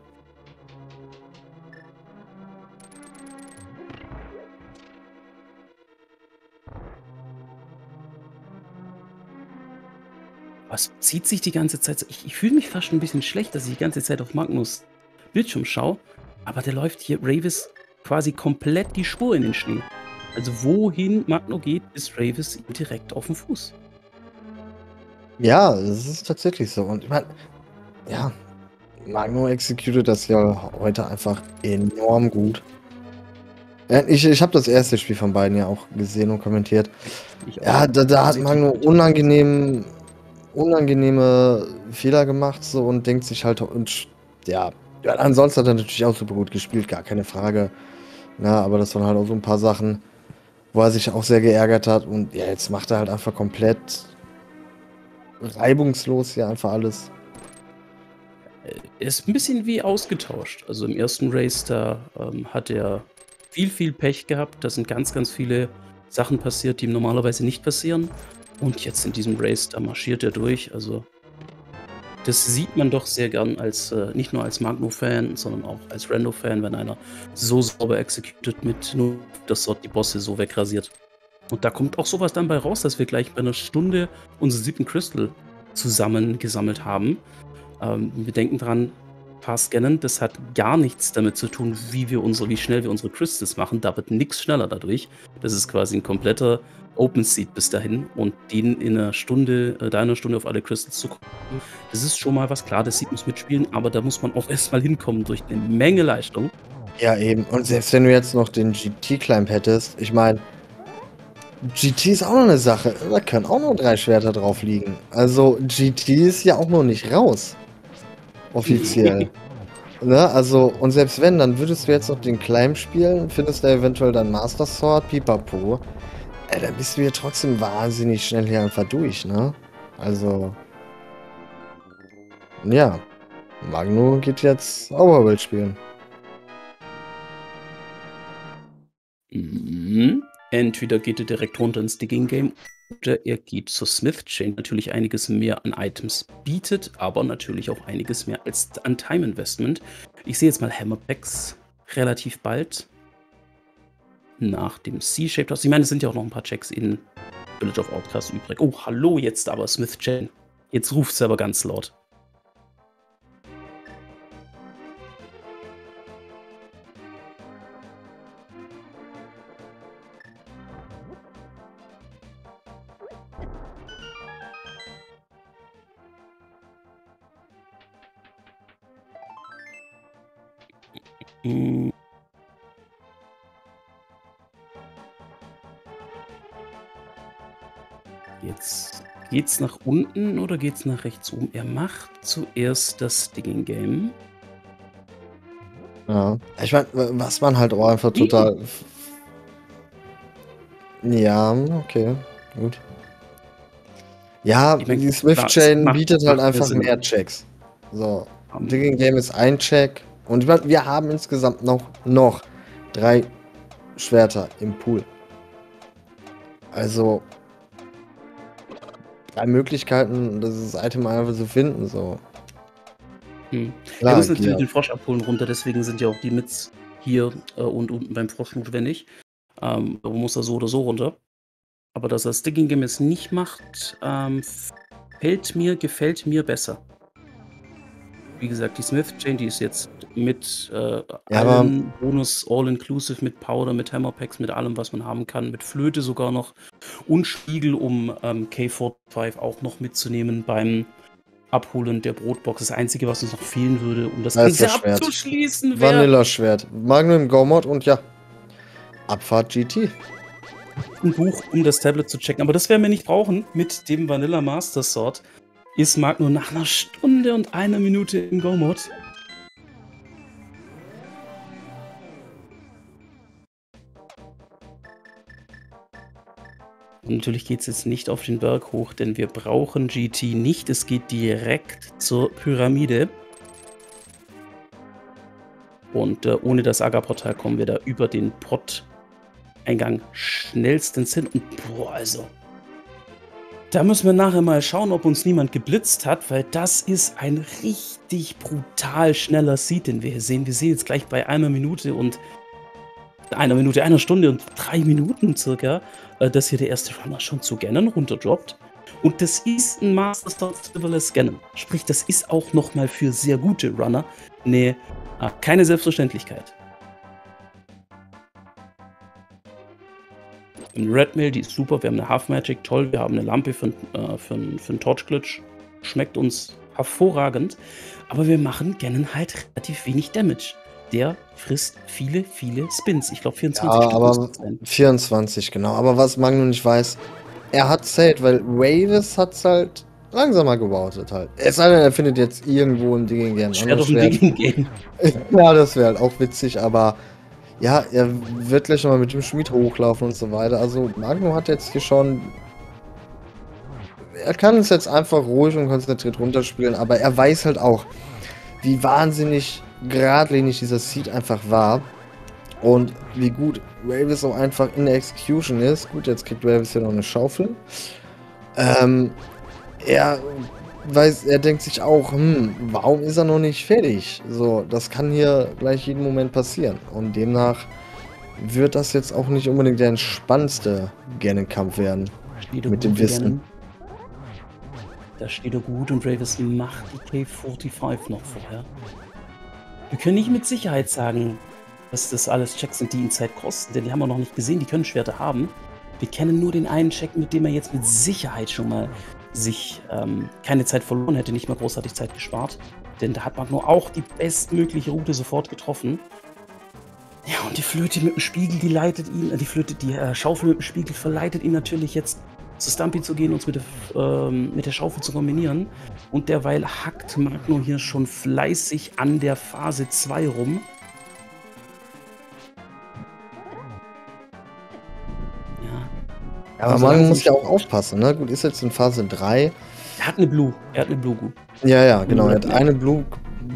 Was zieht sich die ganze Zeit? Ich, ich fühle mich fast schon ein bisschen schlecht, dass ich die ganze Zeit auf Magnus Bildschirm schaue. Aber der läuft hier Ravis quasi komplett die Spur in den Schnee. Also wohin Magno geht, ist Ravis direkt auf dem Fuß. Ja, das ist tatsächlich so. Und ich meine, ja, Magno executed das ja heute einfach enorm gut. Ich, ich habe das erste Spiel von beiden ja auch gesehen und kommentiert. Ja, da, da hat Magno unangenehm unangenehme Fehler gemacht so und denkt sich halt und ja, ja ansonsten hat er natürlich auch super gut gespielt, gar keine Frage. Na, aber das waren halt auch so ein paar Sachen, wo er sich auch sehr geärgert hat und ja, jetzt macht er halt einfach komplett reibungslos hier einfach alles. Er ist ein bisschen wie ausgetauscht. Also im ersten Race, da ähm, hat er viel, viel Pech gehabt. Da sind ganz, ganz viele Sachen passiert, die ihm normalerweise nicht passieren. Und jetzt in diesem Race, da marschiert er durch. Also, das sieht man doch sehr gern als, äh, nicht nur als Magno-Fan, sondern auch als Rando-Fan, wenn einer so sauber executed mit nur, dass dort die Bosse so wegrasiert. Und da kommt auch sowas dann bei raus, dass wir gleich bei einer Stunde unseren siebten Crystal zusammengesammelt haben. Ähm, wir denken dran, paar scannen, das hat gar nichts damit zu tun, wie wir unsere, wie schnell wir unsere Crystals machen. Da wird nichts schneller dadurch. Das ist quasi ein kompletter Open Seed bis dahin und den in einer Stunde, äh, da in einer Stunde auf alle Crystals zu gucken, das ist schon mal was klar, das Seed muss mitspielen, aber da muss man auch [LAUGHS] erstmal hinkommen durch eine Menge Leistung. Ja, eben. Und selbst wenn du jetzt noch den GT-Climb hättest, ich meine, GT ist auch noch eine Sache. Da können auch noch drei Schwerter drauf liegen. Also GT ist ja auch noch nicht raus. Offiziell. [LAUGHS] ne? Also, und selbst wenn, dann würdest du jetzt noch den Climb spielen, findest du eventuell dann Master Sword, Pipapo. Ey, dann bist du ja trotzdem wahnsinnig schnell hier einfach durch, ne? Also. Ja. Magno geht jetzt Overworld spielen. Mhm. Entweder geht er direkt runter ins Digging Game oder er geht zur Smith Chain. Natürlich einiges mehr an Items bietet, aber natürlich auch einiges mehr als an Time Investment. Ich sehe jetzt mal Hammerpacks relativ bald nach dem C-Shaped House. Ich meine, es sind ja auch noch ein paar Checks in Village of Outcast übrig. Oh, hallo jetzt aber, Smith Chain. Jetzt ruft es aber ganz laut. Geht's nach unten oder geht's nach rechts oben? Er macht zuerst das Digging Game. Ja. Ich meine, was man halt auch einfach total. Ja, okay, gut. Ja, ich mein, die Swift Chain bietet halt einfach mehr Checks. So, Digging Game ist ein Check. Und ich mein, wir haben insgesamt noch, noch drei Schwerter im Pool. Also, drei Möglichkeiten, das Item einfach zu finden. So. Hm. Klar, wir müssen natürlich ja. den Frosch abholen runter, deswegen sind ja auch die Mits hier äh, und unten beim Frosch notwendig. Ähm, aber muss er so oder so runter. aber dass er Sticking Gimmicks nicht macht, ähm, fällt mir gefällt mir besser. Wie gesagt, die Smith Chain, die ist jetzt mit äh, Ja, allen Bonus All-Inclusive, mit Powder, mit Hammerpacks, mit allem, was man haben kann, mit Flöte sogar noch und Spiegel, um ähm, K45 auch noch mitzunehmen beim Abholen der Brotbox. Das Einzige, was uns noch fehlen würde, um das Ganze abzuschließen, wäre Vanilla-Schwert. Magnum Go-Mod und ja. Abfahrt GT. ein Buch, um das Tablet zu checken. Aber das werden wir nicht brauchen. Mit dem Vanilla Master Sword ist Magno nach einer Stunde und einer Minute im Go-Mode. Natürlich geht es jetzt nicht auf den Berg hoch, denn wir brauchen GT nicht. Es geht direkt zur Pyramide. Und äh, ohne das Aga-Portal kommen wir da über den Pott-Eingang schnellstens hin. Und boah, also. Da müssen wir nachher mal schauen, ob uns niemand geblitzt hat, weil das ist ein richtig brutal schneller Seed, den wir hier sehen. Wir sehen jetzt gleich bei einer Minute und einer Minute, einer Stunde und drei Minuten circa, äh, dass hier der erste Runner schon zu Ganon runterdroppt. Und das ist ein Master Sword Silverless Ganon. Sprich, das ist auch nochmal für sehr gute Runner eine, äh, keine Selbstverständlichkeit. Eine Red Mail, die ist super. Wir haben eine Half Magic, toll. Wir haben eine Lampe für, äh, für, einen- für einen Torch Glitch. Schmeckt uns hervorragend. Aber wir machen Ganon halt relativ wenig Damage. Der frisst viele, viele Spins. Ich glaube 24 Ja, aber müssten es sein. 24, genau. Aber was Magnum nicht weiß, er hat Zelt, weil Wavis hat's halt langsamer gebautet halt. Es sei denn, er findet jetzt irgendwo ein Ding gern. Schwer doch ein Ding gehen. [LAUGHS] Ja, das wäre halt auch witzig, aber ja, er wird gleich nochmal mit dem Schmied hochlaufen und so weiter. Also Magnum hat jetzt hier schon. Er kann es jetzt einfach ruhig und konzentriert runterspielen, aber er weiß halt auch, wie wahnsinnig geradlinig dieser Seed einfach war. Und wie gut Ravis auch einfach in der Execution ist. Gut, jetzt kriegt Ravis hier noch eine Schaufel. Ähm, er weiß, er denkt sich auch, hm, warum ist er noch nicht fertig? So, das kann hier gleich jeden Moment passieren. Und demnach wird das jetzt auch nicht unbedingt der entspannendste Ganon-Kampf werden. Er Mit dem Wissen. Da steht er gut und Ravis macht die K45 noch vorher. Wir können nicht mit Sicherheit sagen, dass das alles Checks sind, die ihn Zeit kosten, denn die haben wir noch nicht gesehen, die können Schwerter haben. Wir kennen nur den einen Check, mit dem er jetzt mit Sicherheit schon mal sich ähm, keine Zeit verloren hätte, nicht mehr großartig Zeit gespart. Denn da hat Magno auch die bestmögliche Route sofort getroffen. Ja, und die Flöte mit dem Spiegel, die leitet ihn, äh, die Flöte, die äh, Schaufel mit dem Spiegel verleitet ihn natürlich jetzt zu Stumpy zu gehen und es mit der, ähm, mit der Schaufel zu kombinieren. Und derweil hackt Magno hier schon fleißig an der Phase 2 rum. Ja, Aber Also man langsam muss ja auch aufpassen, ne? Gut, ist jetzt in Phase 3. er hat eine Blue. Er hat eine Blue Gu. Ja, ja, genau. Er hat eine Blue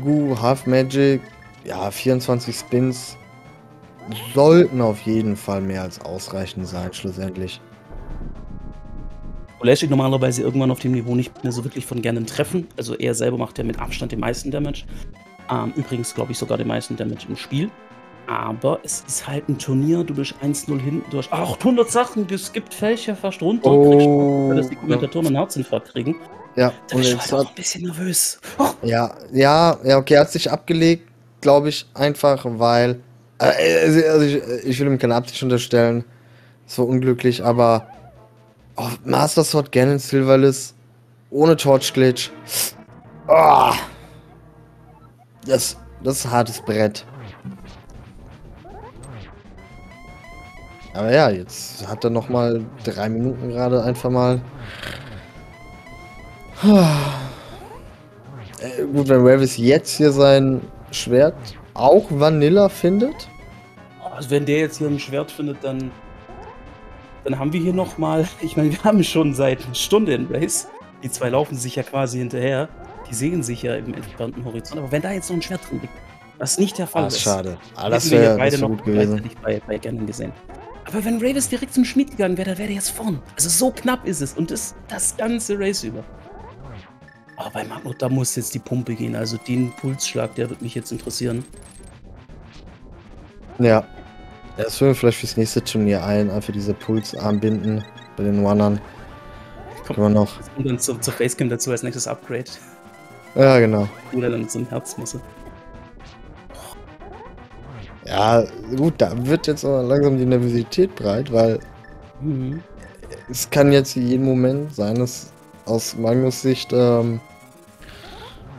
Goo, Half Magic, ja, 24 Spins. Sollten auf jeden Fall mehr als ausreichend sein, schlussendlich. Oleshik normalerweise irgendwann auf dem Niveau nicht mehr so wirklich von Ganon treffen. Also er selber macht ja mit Abstand den meisten Damage. Ähm, übrigens, glaube ich, sogar den meisten Damage im Spiel. Aber es ist halt ein Turnier, du bist 1-0 hinten, du hast 800 Sachen geskippt, fällst ja fast runter. kriegst, weil das die Kommentatoren einen Herzinfarkt kriegen. Ja, Da und jetzt halt auch hat, ein bisschen nervös. Oh, ja, ja, ja, okay, er hat sich abgelegt, glaube ich, einfach, weil. äh, Also, also ich, ich will ihm keine Absicht unterstellen. So unglücklich, aber. Oh, Master Sword Ganon Silverless ohne Torch Glitch. Oh, das, das ist ein hartes Brett. Aber ja, jetzt hat er noch mal drei Minuten gerade einfach mal. Äh, gut, wenn Ravis jetzt hier sein Schwert auch Vanilla findet. Also wenn der jetzt hier ein Schwert findet, dann, dann haben wir hier nochmal, [LAUGHS] ich meine, wir haben schon seit einer Stunde in Race. Die zwei laufen sich ja quasi hinterher. Die sehen sich ja im entfernten Horizont. Aber wenn da jetzt so ein Schwert drin liegt, was nicht der Fall Ah, ist, schade. Ah, das wäre beide wär noch gut gewesen. bei, bei Ganon gesehen. Aber wenn Ravis direkt zum Schmied gegangen wäre, dann wäre der jetzt vorn. Also so knapp ist es. Und das, das ganze Race über. Aber bei Magnus, da muss jetzt die Pumpe gehen. Also den Pulsschlag, der wird mich jetzt interessieren. Ja. Das führen wir vielleicht fürs nächste Turnier ein, einfach diese Pulsarmbinden. bei den Runnern. Kommt Immer noch. Und dann zur, zur Facecam dazu als nächstes Upgrade. Ja, genau. Oder dann so ein Herzmasse. Ja, gut, da wird jetzt aber langsam die Nervosität breit, weil Mhm. es kann jetzt jeden Moment sein, dass aus Magnus Sicht ähm,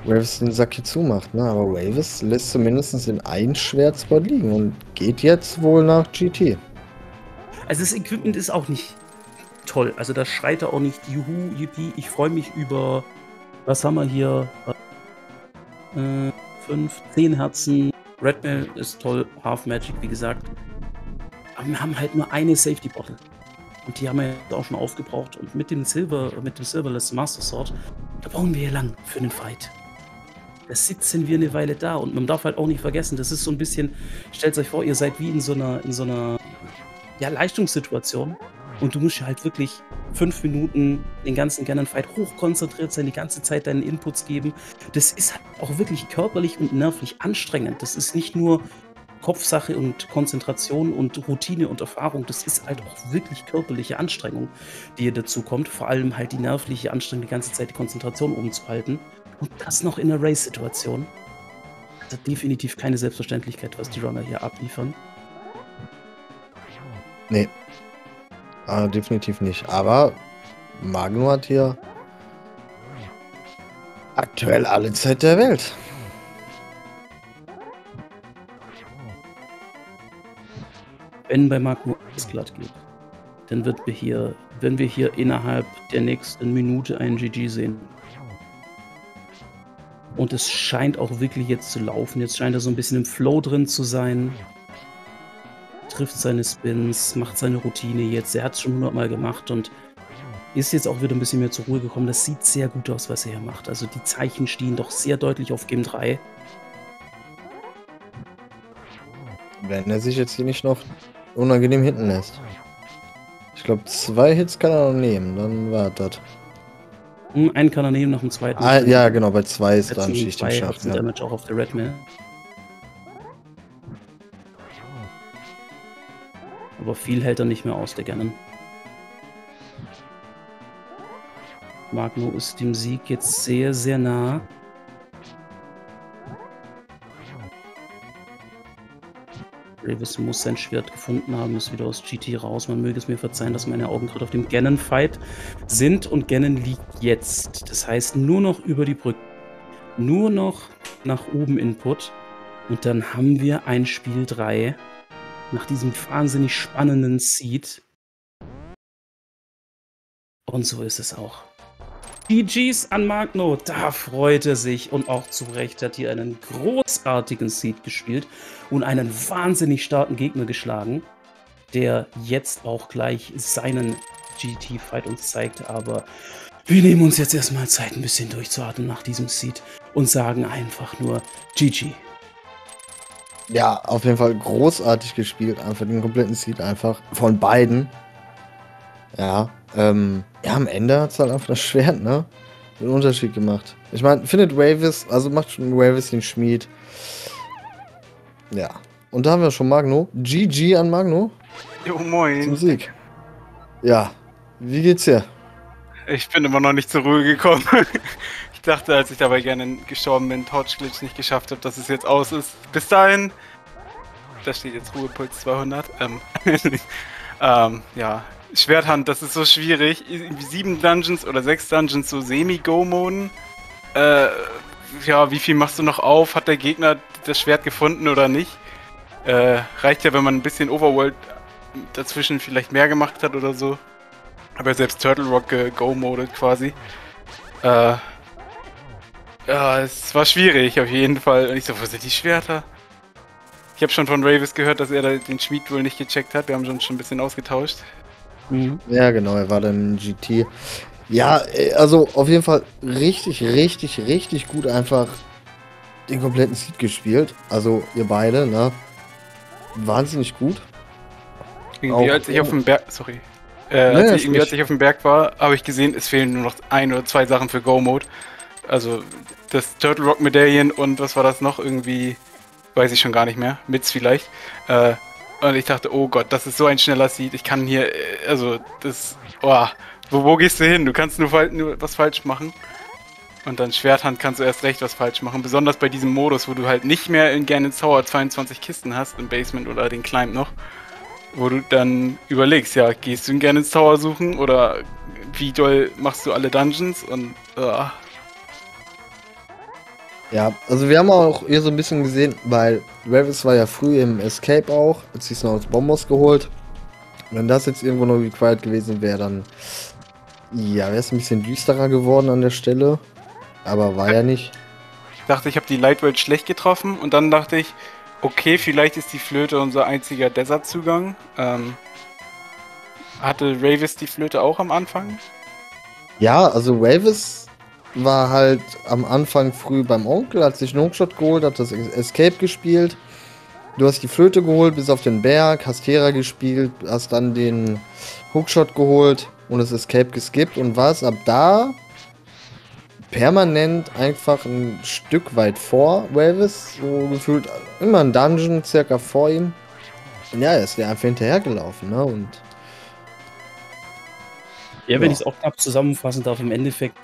Ravis den Sack hier zumacht, ne? Aber Ravis lässt zumindest den einen Schwertspot liegen und geht jetzt wohl nach GT. Also das Equipment ist auch nicht toll. Also da schreit er auch nicht Juhu, Yippie. Ich freue mich über, was haben wir hier? Äh, fünf, zehn Herzen. Redmail ist toll, Half Magic, wie gesagt. Aber wir haben halt nur eine Safety Bottle. Und die haben wir jetzt auch schon aufgebraucht. Und mit dem Silver, mit dem Silverless Master Sword, da brauchen wir hier lang für den Fight. Da sitzen wir eine Weile da und man darf halt auch nicht vergessen, das ist so ein bisschen, stellt euch vor, ihr seid wie in so einer, in so einer ja, Leistungssituation und du musst halt wirklich fünf Minuten den ganzen Ganon-Fight hochkonzentriert sein, die ganze Zeit deinen Inputs geben. Das ist halt auch wirklich körperlich und nervlich anstrengend. Das ist nicht nur Kopfsache und Konzentration und Routine und Erfahrung. Das ist halt auch wirklich körperliche Anstrengung, die dazu kommt. Vor allem halt die nervliche Anstrengung, die ganze Zeit die Konzentration oben zu halten. Und das noch in einer Race-Situation. Das ist definitiv keine Selbstverständlichkeit, was die Runner hier abliefern. Nee. Ah, definitiv nicht. Aber Magno hat hier aktuell alle Zeit der Welt. Wenn bei nur alles glatt geht, dann wird wir hier, wenn wir hier innerhalb der nächsten Minute einen GG sehen. Und es scheint auch wirklich jetzt zu laufen. Jetzt scheint er so ein bisschen im Flow drin zu sein. Trifft seine Spins, macht seine Routine jetzt. Er hat es schon hundertmal gemacht und ist jetzt auch wieder ein bisschen mehr zur Ruhe gekommen. Das sieht sehr gut aus, was er hier macht. Also die Zeichen stehen doch sehr deutlich auf Game 3. Wenn er sich jetzt hier nicht noch unangenehm hinten lässt. Ich glaube, zwei Hits kann er noch nehmen, dann war das. Hm, Einen kann er nehmen nach dem zweiten. Ah, ja, genau, bei zwei ist dann Schicht im Schacht. Ja. Damage auch auf der Redmail. Aber viel hält er nicht mehr aus, der Ganon. Magno ist dem Sieg jetzt sehr, sehr nah. Revis muss sein Schwert gefunden haben, ist wieder aus GT raus. Man möge es mir verzeihen, dass meine Augen gerade auf dem Ganon-Fight sind und Ganon liegt jetzt. Das heißt nur noch über die Brücke. Nur noch nach oben Input. Und dann haben wir ein Spiel 3 nach diesem wahnsinnig spannenden Seed. Und so ist es auch. GG's an Magno, da freut er sich und auch zu Recht hat hier einen großartigen Seed gespielt und einen wahnsinnig starken Gegner geschlagen, der jetzt auch gleich seinen GT-Fight uns zeigt. Aber wir nehmen uns jetzt erstmal Zeit, ein bisschen durchzuatmen nach diesem Seed und sagen einfach nur GG. Ja, auf jeden Fall großartig gespielt. Einfach den kompletten Seed einfach von beiden. Ja, ähm, ja, am Ende hat es halt einfach das Schwert, ne? Den Unterschied gemacht. Ich meine, findet Ravis, also macht schon Ravis den Schmied. Ja. Und da haben wir schon Magno. GG an Magno Jo, zum moin. Sieg. Ja. Wie geht's dir? Ich bin immer noch nicht zur Ruhe gekommen. [LAUGHS] Ich dachte, als ich dabei gerne gestorben bin, Torch Glitch nicht geschafft habe, dass es jetzt aus ist. Bis dahin. Da steht jetzt Ruhepuls 200. Ähm, [LAUGHS] ähm, ja. Schwerthand, das ist so schwierig. Sieben Dungeons oder sechs Dungeons so Semi-Go-Moden. Äh, ja, wie viel machst du noch auf? Hat der Gegner das Schwert gefunden oder nicht? Äh, reicht ja, wenn man ein bisschen Overworld dazwischen vielleicht mehr gemacht hat oder so. Aber selbst Turtle Rock go-modet quasi. Äh, ja, es war schwierig auf jeden Fall. Und ich so, wo sind die Schwerter? Ich habe schon von Ravis gehört, dass er den Schmied wohl nicht gecheckt hat. Wir haben uns schon ein bisschen ausgetauscht. Ja, genau, er war dann im GT. Ja, äh, also auf jeden Fall richtig, richtig, richtig gut einfach den kompletten Seed gespielt. Also ihr beide, ne? Wahnsinnig gut. Irgendwie, Auch als ich auf dem Berg, sorry. Äh, Ja, als, ich, irgendwie, als ich auf dem Berg war, habe ich gesehen, es fehlen nur noch ein oder zwei Sachen für Go-Mode. Also das Turtle Rock Medaillen und was war das noch? Irgendwie, weiß ich schon gar nicht mehr. Mitz vielleicht. Äh, Und ich dachte, oh Gott, das ist so ein schneller Seed. Ich kann hier, äh, also, das, oh, wo, wo gehst du hin? Du kannst nur, nur was falsch machen. Und dann Schwerthand kannst du erst recht was falsch machen. Besonders bei diesem Modus, wo du halt nicht mehr in Gannon Tower 22 Kisten hast, im Basement oder den Climb noch. Wo du dann überlegst, ja, gehst du in Gannon Tower suchen oder wie doll machst du alle Dungeons und uh. Ja, also wir haben auch hier so ein bisschen gesehen, weil Ravis war ja früh im Escape auch, hat sich noch aus Bombos geholt. Wenn das jetzt irgendwo noch required gewesen wäre, dann ja, wäre es ein bisschen düsterer geworden an der Stelle. Aber war ja nicht. Ich dachte, ich habe die Lightweight schlecht getroffen und dann dachte ich, okay, vielleicht ist die Flöte unser einziger Desert-Zugang. Ähm, hatte Ravis die Flöte auch am Anfang? Ja, also Ravis war halt am Anfang früh beim Onkel, hat sich einen Hookshot geholt, hat das Escape gespielt. Du hast die Flöte geholt bis auf den Berg, hast Kera gespielt, hast dann den Hookshot geholt und das Escape geskippt und warst ab da permanent einfach ein Stück weit vor Ravis, so gefühlt immer ein Dungeon circa vor ihm. Und ja, er ist ja einfach hinterhergelaufen, ne? Und ja, wenn ja. ich es auch knapp zusammenfassen darf, im Endeffekt,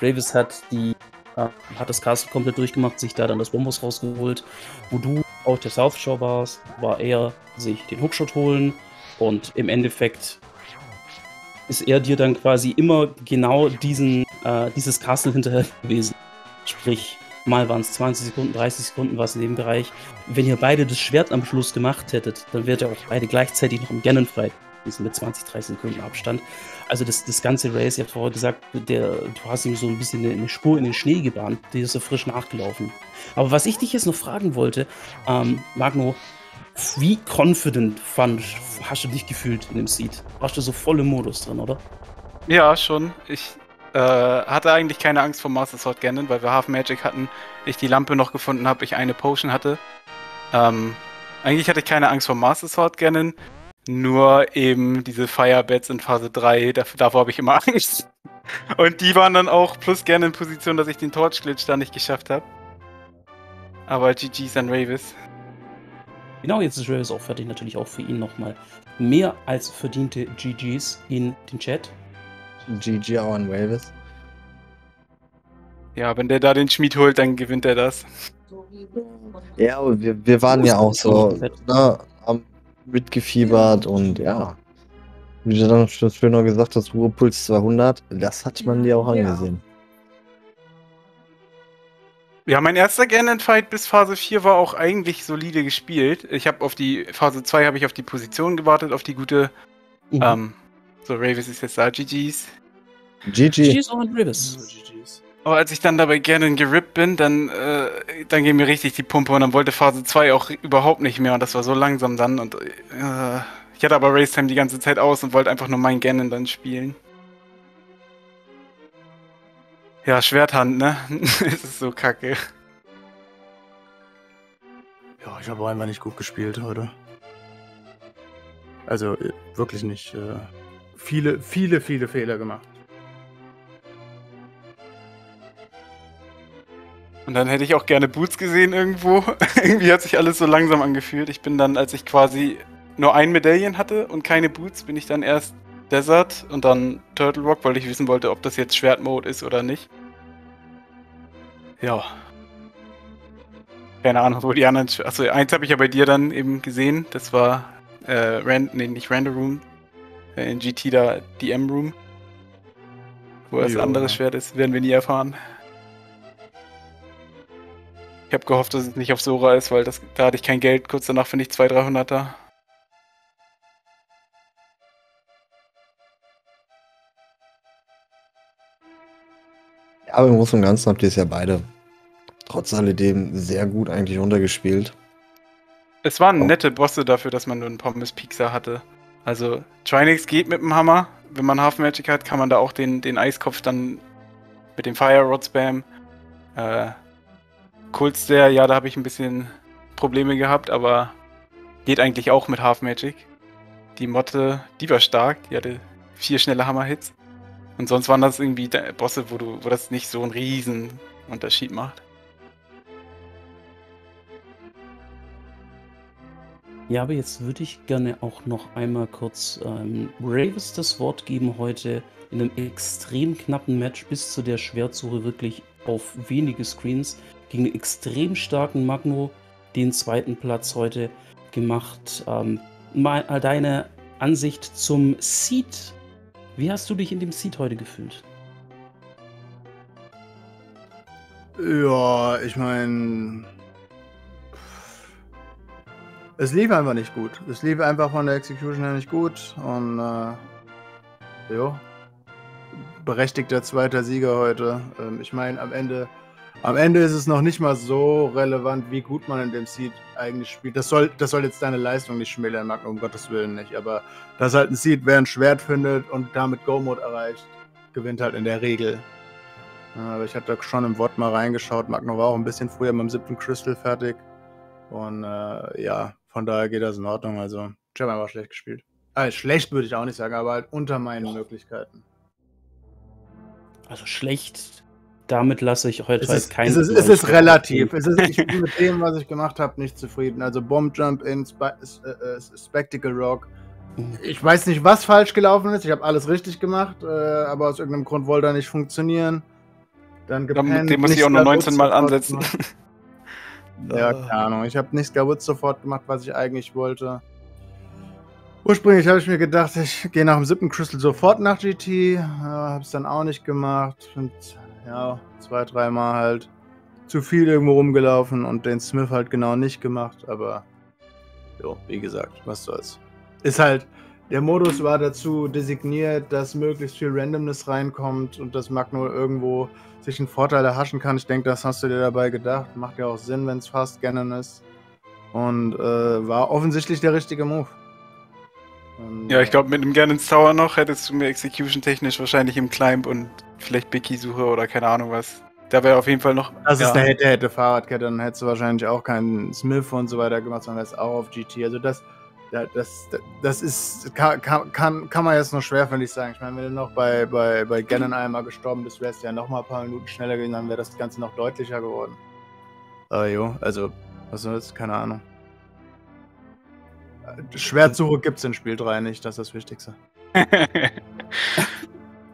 Ravis hat die äh, hat das Castle komplett durchgemacht, sich da dann das Bombos rausgeholt. Wo du auf der South Shore warst, war er sich den Hookshot holen und im Endeffekt ist er dir dann quasi immer genau diesen, äh, dieses Castle hinterher gewesen. Sprich, mal waren es 20 Sekunden, 30 Sekunden was in dem Bereich. Wenn ihr beide das Schwert am Schluss gemacht hättet, dann wärt ihr auch beide gleichzeitig noch im Ganon frei. Mit 20, 30 Sekunden Abstand. Also das, das ganze Race, ihr habt vorher gesagt, der, du hast ihm so ein bisschen eine, Spur in den Schnee gebahnt, die ist so frisch nachgelaufen. Aber was ich dich jetzt noch fragen wollte, ähm, Magno, wie confident fand, hast du dich gefühlt in dem Seed? Warst du so voll im Modus drin, oder? Ja, schon. Ich äh, hatte eigentlich keine Angst vor Master Sword Ganon, weil wir Half Magic hatten, ich die Lampe noch gefunden habe, ich eine Potion hatte. Ähm, eigentlich hatte ich keine Angst vor Master Sword Ganon, nur eben diese Firebeds in Phase 3, davor, davor habe ich immer [LAUGHS] Angst. Und die waren dann auch plus gerne in Position, dass ich den Torch-Glitch da nicht geschafft habe. Aber GG's an Ravis. Genau, jetzt ist Ravis auch fertig, natürlich auch für ihn nochmal mehr als verdiente GGs in den Chat. GG auch an Ravis. Ja, wenn der da den Schmied holt, dann gewinnt er das. Ja, wir, wir waren ja auch so ne, am mitgefiebert und ja. Wie du dann schon schöner gesagt hast, Ruhepuls 200, das hat man dir auch angesehen. Ja, mein erster Ganon-Fight bis Phase 4 war auch eigentlich solide gespielt. Ich habe auf die Phase 2 habe ich auf die Position gewartet, auf die gute. Mhm. Ähm, so, Ravis ist jetzt da, GG's. GG. GG's an Ravis. Aber als ich dann dabei gerne gerippt bin, dann, äh, dann ging mir richtig die Pumpe und dann wollte Phase 2 auch überhaupt nicht mehr und das war so langsam dann und äh, ich hatte aber Racetime die ganze Zeit aus und wollte einfach nur meinen Ganon dann spielen. Ja, Schwerthand, ne? [LAUGHS] es ist so kacke. Ja, ich habe einfach nicht gut gespielt heute. Also äh, wirklich nicht. Äh, viele, viele, viele Fehler gemacht. Und dann hätte ich auch gerne Boots gesehen irgendwo. [LAUGHS] Irgendwie hat sich alles so langsam angefühlt. Ich bin dann, als ich quasi nur ein Medaillen hatte und keine Boots, bin ich dann erst Desert und dann Turtle Rock, weil ich wissen wollte, ob das jetzt Schwertmode ist oder nicht. Ja. Keine Ahnung, wo die anderen. Achso, eins habe ich ja bei dir dann eben gesehen. Das war äh, Rand, nee, nicht Random Room. Äh, in GT da DM Room. Wo das andere Schwert ist, werden wir nie erfahren. Ich habe gehofft, dass es nicht auf Sora ist, weil das, da hatte ich kein Geld. Kurz danach finde ich 200, 300er. Ja, aber im Großen und Ganzen habt ihr es ja beide trotz alledem sehr gut eigentlich runtergespielt. Es waren oh. nette Bosse dafür, dass man nur einen Pommes Pixar hatte. Also, Trinix geht mit dem Hammer. Wenn man Half Magic hat, kann man da auch den, den Eiskopf dann mit dem Fire Rod Spam. Äh, Kultster, ja, da habe ich ein bisschen Probleme gehabt, aber geht eigentlich auch mit Half Magic. Die Motte, die war stark, die hatte vier schnelle Hammer-Hits. Und sonst waren das irgendwie Bosse, wo, du, wo das nicht so einen riesen Unterschied macht. Ja, aber jetzt würde ich gerne auch noch einmal kurz ähm, Ravis das Wort geben heute in einem extrem knappen Match bis zu der Schwertsuche wirklich auf wenige Screens gegen extrem starken Magno den zweiten Platz heute gemacht. Ähm, mal deine Ansicht zum Seed. Wie hast du dich in dem Seed heute gefühlt? Ja, ich meine, es lief einfach nicht gut. Es lief einfach von der Execution her nicht gut und äh, ja, berechtigter zweiter Sieger heute. Ähm, ich meine, am Ende, am Ende ist es noch nicht mal so relevant, wie gut man in dem Seed eigentlich spielt. Das soll, das soll jetzt deine Leistung nicht schmälern, Magno, um Gottes Willen nicht. Aber dass halt ein Seed, wer ein Schwert findet und damit Go-Mode erreicht, gewinnt halt in der Regel. Aber ich hatte schon im Wort mal reingeschaut. Magno war auch ein bisschen früher mit dem siebten Crystal fertig. Und äh, ja, von daher geht das in Ordnung. Also, ich habe einfach schlecht gespielt. Also, schlecht würde ich auch nicht sagen, aber halt unter meinen Möglichkeiten. Also schlecht, damit lasse ich heute Es ist, keinen. es ist, es ist relativ. Es ist, ich [LAUGHS] bin mit dem, was ich gemacht habe, nicht zufrieden. Also Bomb Jump in Spe äh, äh, Spectacle Rock. Mhm. Ich weiß nicht, was falsch gelaufen ist. Ich habe alles richtig gemacht, äh, aber aus irgendeinem Grund wollte er nicht funktionieren. Dann gepennt, Den muss ich nicht auch Scarwood 19 Mal ansetzen. [LAUGHS] Ja, keine Ahnung. Ich habe nicht Scarwood sofort gemacht, was ich eigentlich wollte. Ursprünglich habe ich mir gedacht, ich gehe nach dem siebten Crystal sofort nach GT. Äh, habe es dann auch nicht gemacht. Und ja, zwei, dreimal halt zu viel irgendwo rumgelaufen und den Smith halt genau nicht gemacht. Aber jo, wie gesagt, was soll's. Ist halt, der Modus war dazu designiert, dass möglichst viel Randomness reinkommt und dass Magno irgendwo sich einen Vorteil erhaschen kann. Ich denke, das hast du dir dabei gedacht. Macht ja auch Sinn, wenn es fast Ganon ist. Und äh, war offensichtlich der richtige Move. Und, Ja, ich glaube, mit einem Ganon's Tower noch hättest du mir Execution technisch wahrscheinlich im Climb und vielleicht Biki-Suche oder keine Ahnung was. Da wäre auf jeden Fall noch. Das ja. ist eine hätte, hätte Fahrradkette, dann hättest du wahrscheinlich auch keinen Smith und so weiter gemacht, sondern wärst auch auf GT. Also das, da- das, das ist, kann, kann, kann, man jetzt noch schwer, finde ich, sagen. Ich meine, wenn du noch bei, bei, bei Ganon einmal gestorben bist, wärst du ja noch mal ein paar Minuten schneller gewesen, dann wäre das Ganze noch deutlicher geworden. Aber jo, also, was soll's, keine Ahnung. Schwertsuche gibt's in Spiel 3 nicht, das ist das Wichtigste. [LAUGHS]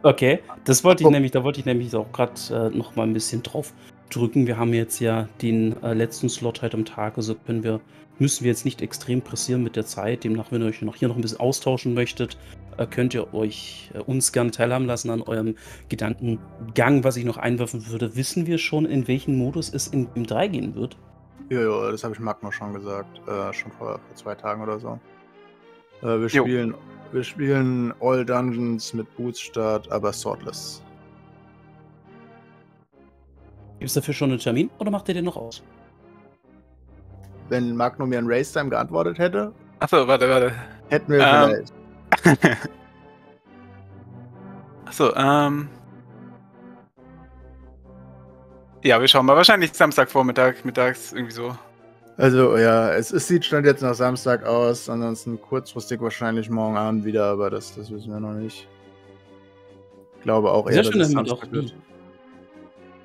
Okay, das wollte ich Oh. nämlich, da wollte ich nämlich auch gerade äh, noch mal ein bisschen drauf drücken. Wir haben jetzt ja den äh, letzten Slot halt am Tag, also können wir, müssen wir jetzt nicht extrem pressieren mit der Zeit. Demnach, wenn ihr euch noch hier noch ein bisschen austauschen möchtet, äh, könnt ihr euch äh, uns gern teilhaben lassen an eurem Gedankengang. Was ich noch einwerfen würde, wissen wir schon, in welchen Modus es in im 3 gehen wird? Ja, das habe ich Magno schon gesagt, äh, schon vor, vor zwei Tagen oder so. Äh, wir, Jo. spielen, wir spielen All Dungeons mit Bootstart, aber Swordless. Gibt es dafür schon einen Termin oder macht ihr den noch aus? Wenn Magno mir in Racetime geantwortet hätte, Achso, warte, warte. hätten wir Ähm. vielleicht. [LAUGHS] Achso, ähm. Ja, wir schauen mal. Wahrscheinlich Samstagvormittag, mittags, irgendwie so. Also ja, es, es sieht stand jetzt nach Samstag aus, ansonsten kurzfristig wahrscheinlich morgen Abend wieder, aber das, das wissen wir noch nicht. Ich glaube auch eher, Sehr dass schön, es Samstag wird.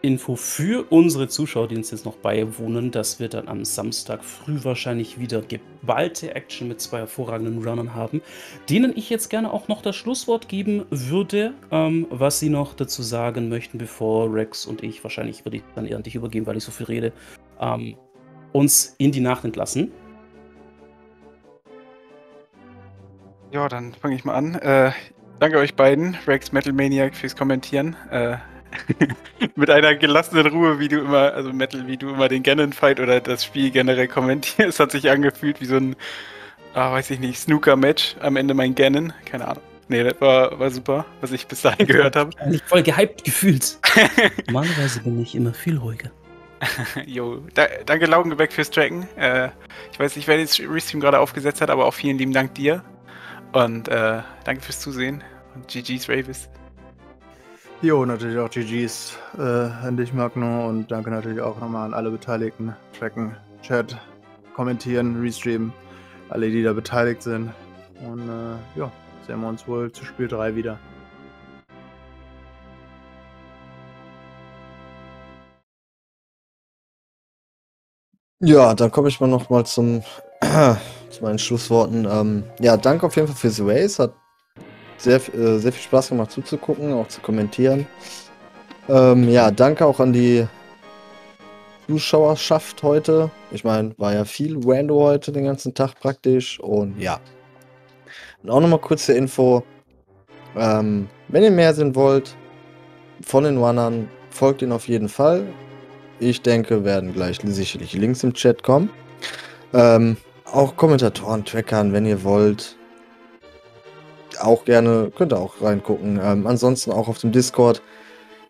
Info für unsere Zuschauer, die uns jetzt noch beiwohnen, dass wir dann am Samstag früh wahrscheinlich wieder geballte Action mit zwei hervorragenden Runnern haben, denen ich jetzt gerne auch noch das Schlusswort geben würde, ähm, was sie noch dazu sagen möchten, bevor Rex und ich, wahrscheinlich würde ich dann eher an dich übergeben, weil ich so viel rede, ähm, uns in die Nacht entlassen. Ja, dann fange ich mal an. Äh, danke euch beiden, Rex Metal Maniac, fürs Kommentieren. Äh, [LAUGHS] mit einer gelassenen Ruhe, wie du immer, also Metal, wie du immer den Ganon-Fight oder das Spiel generell kommentierst. [LAUGHS] Hat sich angefühlt wie so ein, ah, weiß ich nicht, Snooker-Match. Am Ende mein Ganon, keine Ahnung. Nee, das war, war super, was ich bis dahin gehört habe. Eigentlich voll gehypt gefühlt. [LAUGHS] Normalerweise bin ich immer viel ruhiger. Jo, da, danke Laugengebäck fürs Tracken. Äh, ich weiß nicht, wer den Restream gerade aufgesetzt hat, aber auch vielen lieben Dank dir. Und äh, danke fürs Zusehen. Und GG's Ravis. Jo, natürlich auch GGs äh, an dich, Magno, und danke natürlich auch nochmal an alle Beteiligten. Tracken, Chat, kommentieren, restreamen, alle, die da beteiligt sind. Und äh, ja, sehen wir uns wohl zu Spiel 3 wieder. Ja, dann komme ich mal noch mal zum [CLEARS THROAT] zu meinen Schlussworten. Ähm, ja, danke auf jeden Fall fürs Race. Hat sehr, äh, sehr viel Spaß gemacht zuzugucken, auch zu kommentieren. Ähm, ja, danke auch an die Zuschauerschaft heute. Ich meine, war ja viel Rando heute den ganzen Tag praktisch. Und ja. Und auch nochmal kurze Info. Ähm, wenn ihr mehr sehen wollt von den Runnern, folgt ihnen auf jeden Fall. Ich denke, werden gleich sicherlich Links im Chat kommen. Ähm, auch Kommentatoren trackern, wenn ihr wollt. Auch gerne, könnt ihr auch reingucken. Ähm, ansonsten auch auf dem Discord.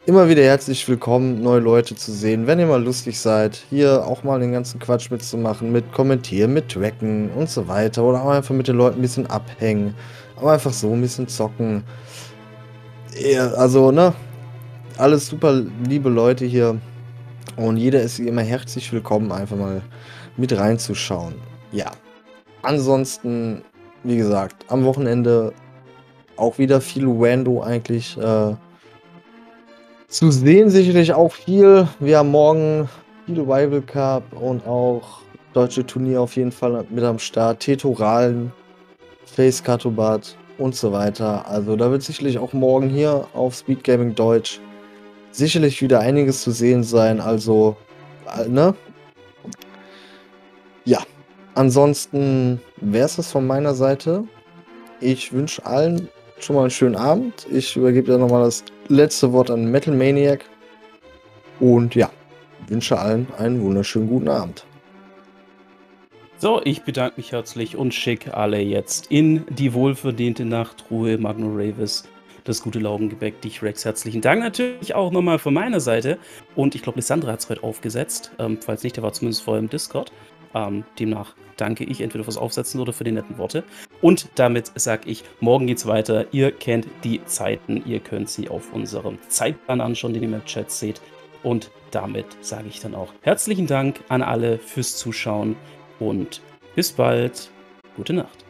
Immer wieder herzlich willkommen, neue Leute zu sehen. Wenn ihr mal lustig seid, hier auch mal den ganzen Quatsch mitzumachen, mit kommentieren, mit tracken und so weiter. Oder auch einfach mit den Leuten ein bisschen abhängen. Aber einfach so ein bisschen zocken. Ja, also, ne? Alles super liebe Leute hier. Und jeder ist immer herzlich willkommen, einfach mal mit reinzuschauen. Ja. Ansonsten, wie gesagt, am Wochenende auch wieder viel Rando eigentlich äh, zu sehen. Sicherlich auch viel. Wir haben morgen viel Rival Cup und auch deutsche Turnier auf jeden Fall mit am Start. Tetoralen, Face Katobat und so weiter. Also da wird sicherlich auch morgen hier auf Speed Gaming Deutsch sicherlich wieder einiges zu sehen sein. Also, äh, ne? Ja. Ansonsten wäre es das von meiner Seite. Ich wünsche allen schon mal einen schönen Abend. Ich übergebe dann nochmal das letzte Wort an Metal Maniac. Und ja, wünsche allen einen wunderschönen guten Abend. So, ich bedanke mich herzlich und schicke alle jetzt in die wohlverdiente Nachtruhe. Magno Ravis, das gute Laugengebäck, dich Rex, herzlichen Dank. Natürlich auch nochmal von meiner Seite. Und ich glaube, Lissandra hat es heute aufgesetzt. Ähm, falls nicht, der war zumindest vorher im Discord. Ähm, demnach danke ich entweder fürs Aufsetzen oder für die netten Worte. Und damit sage ich, morgen geht's weiter. Ihr kennt die Zeiten, ihr könnt sie auf unserem Zeitplan anschauen, den ihr im Chat seht. Und damit sage ich dann auch herzlichen Dank an alle fürs Zuschauen und bis bald. Gute Nacht.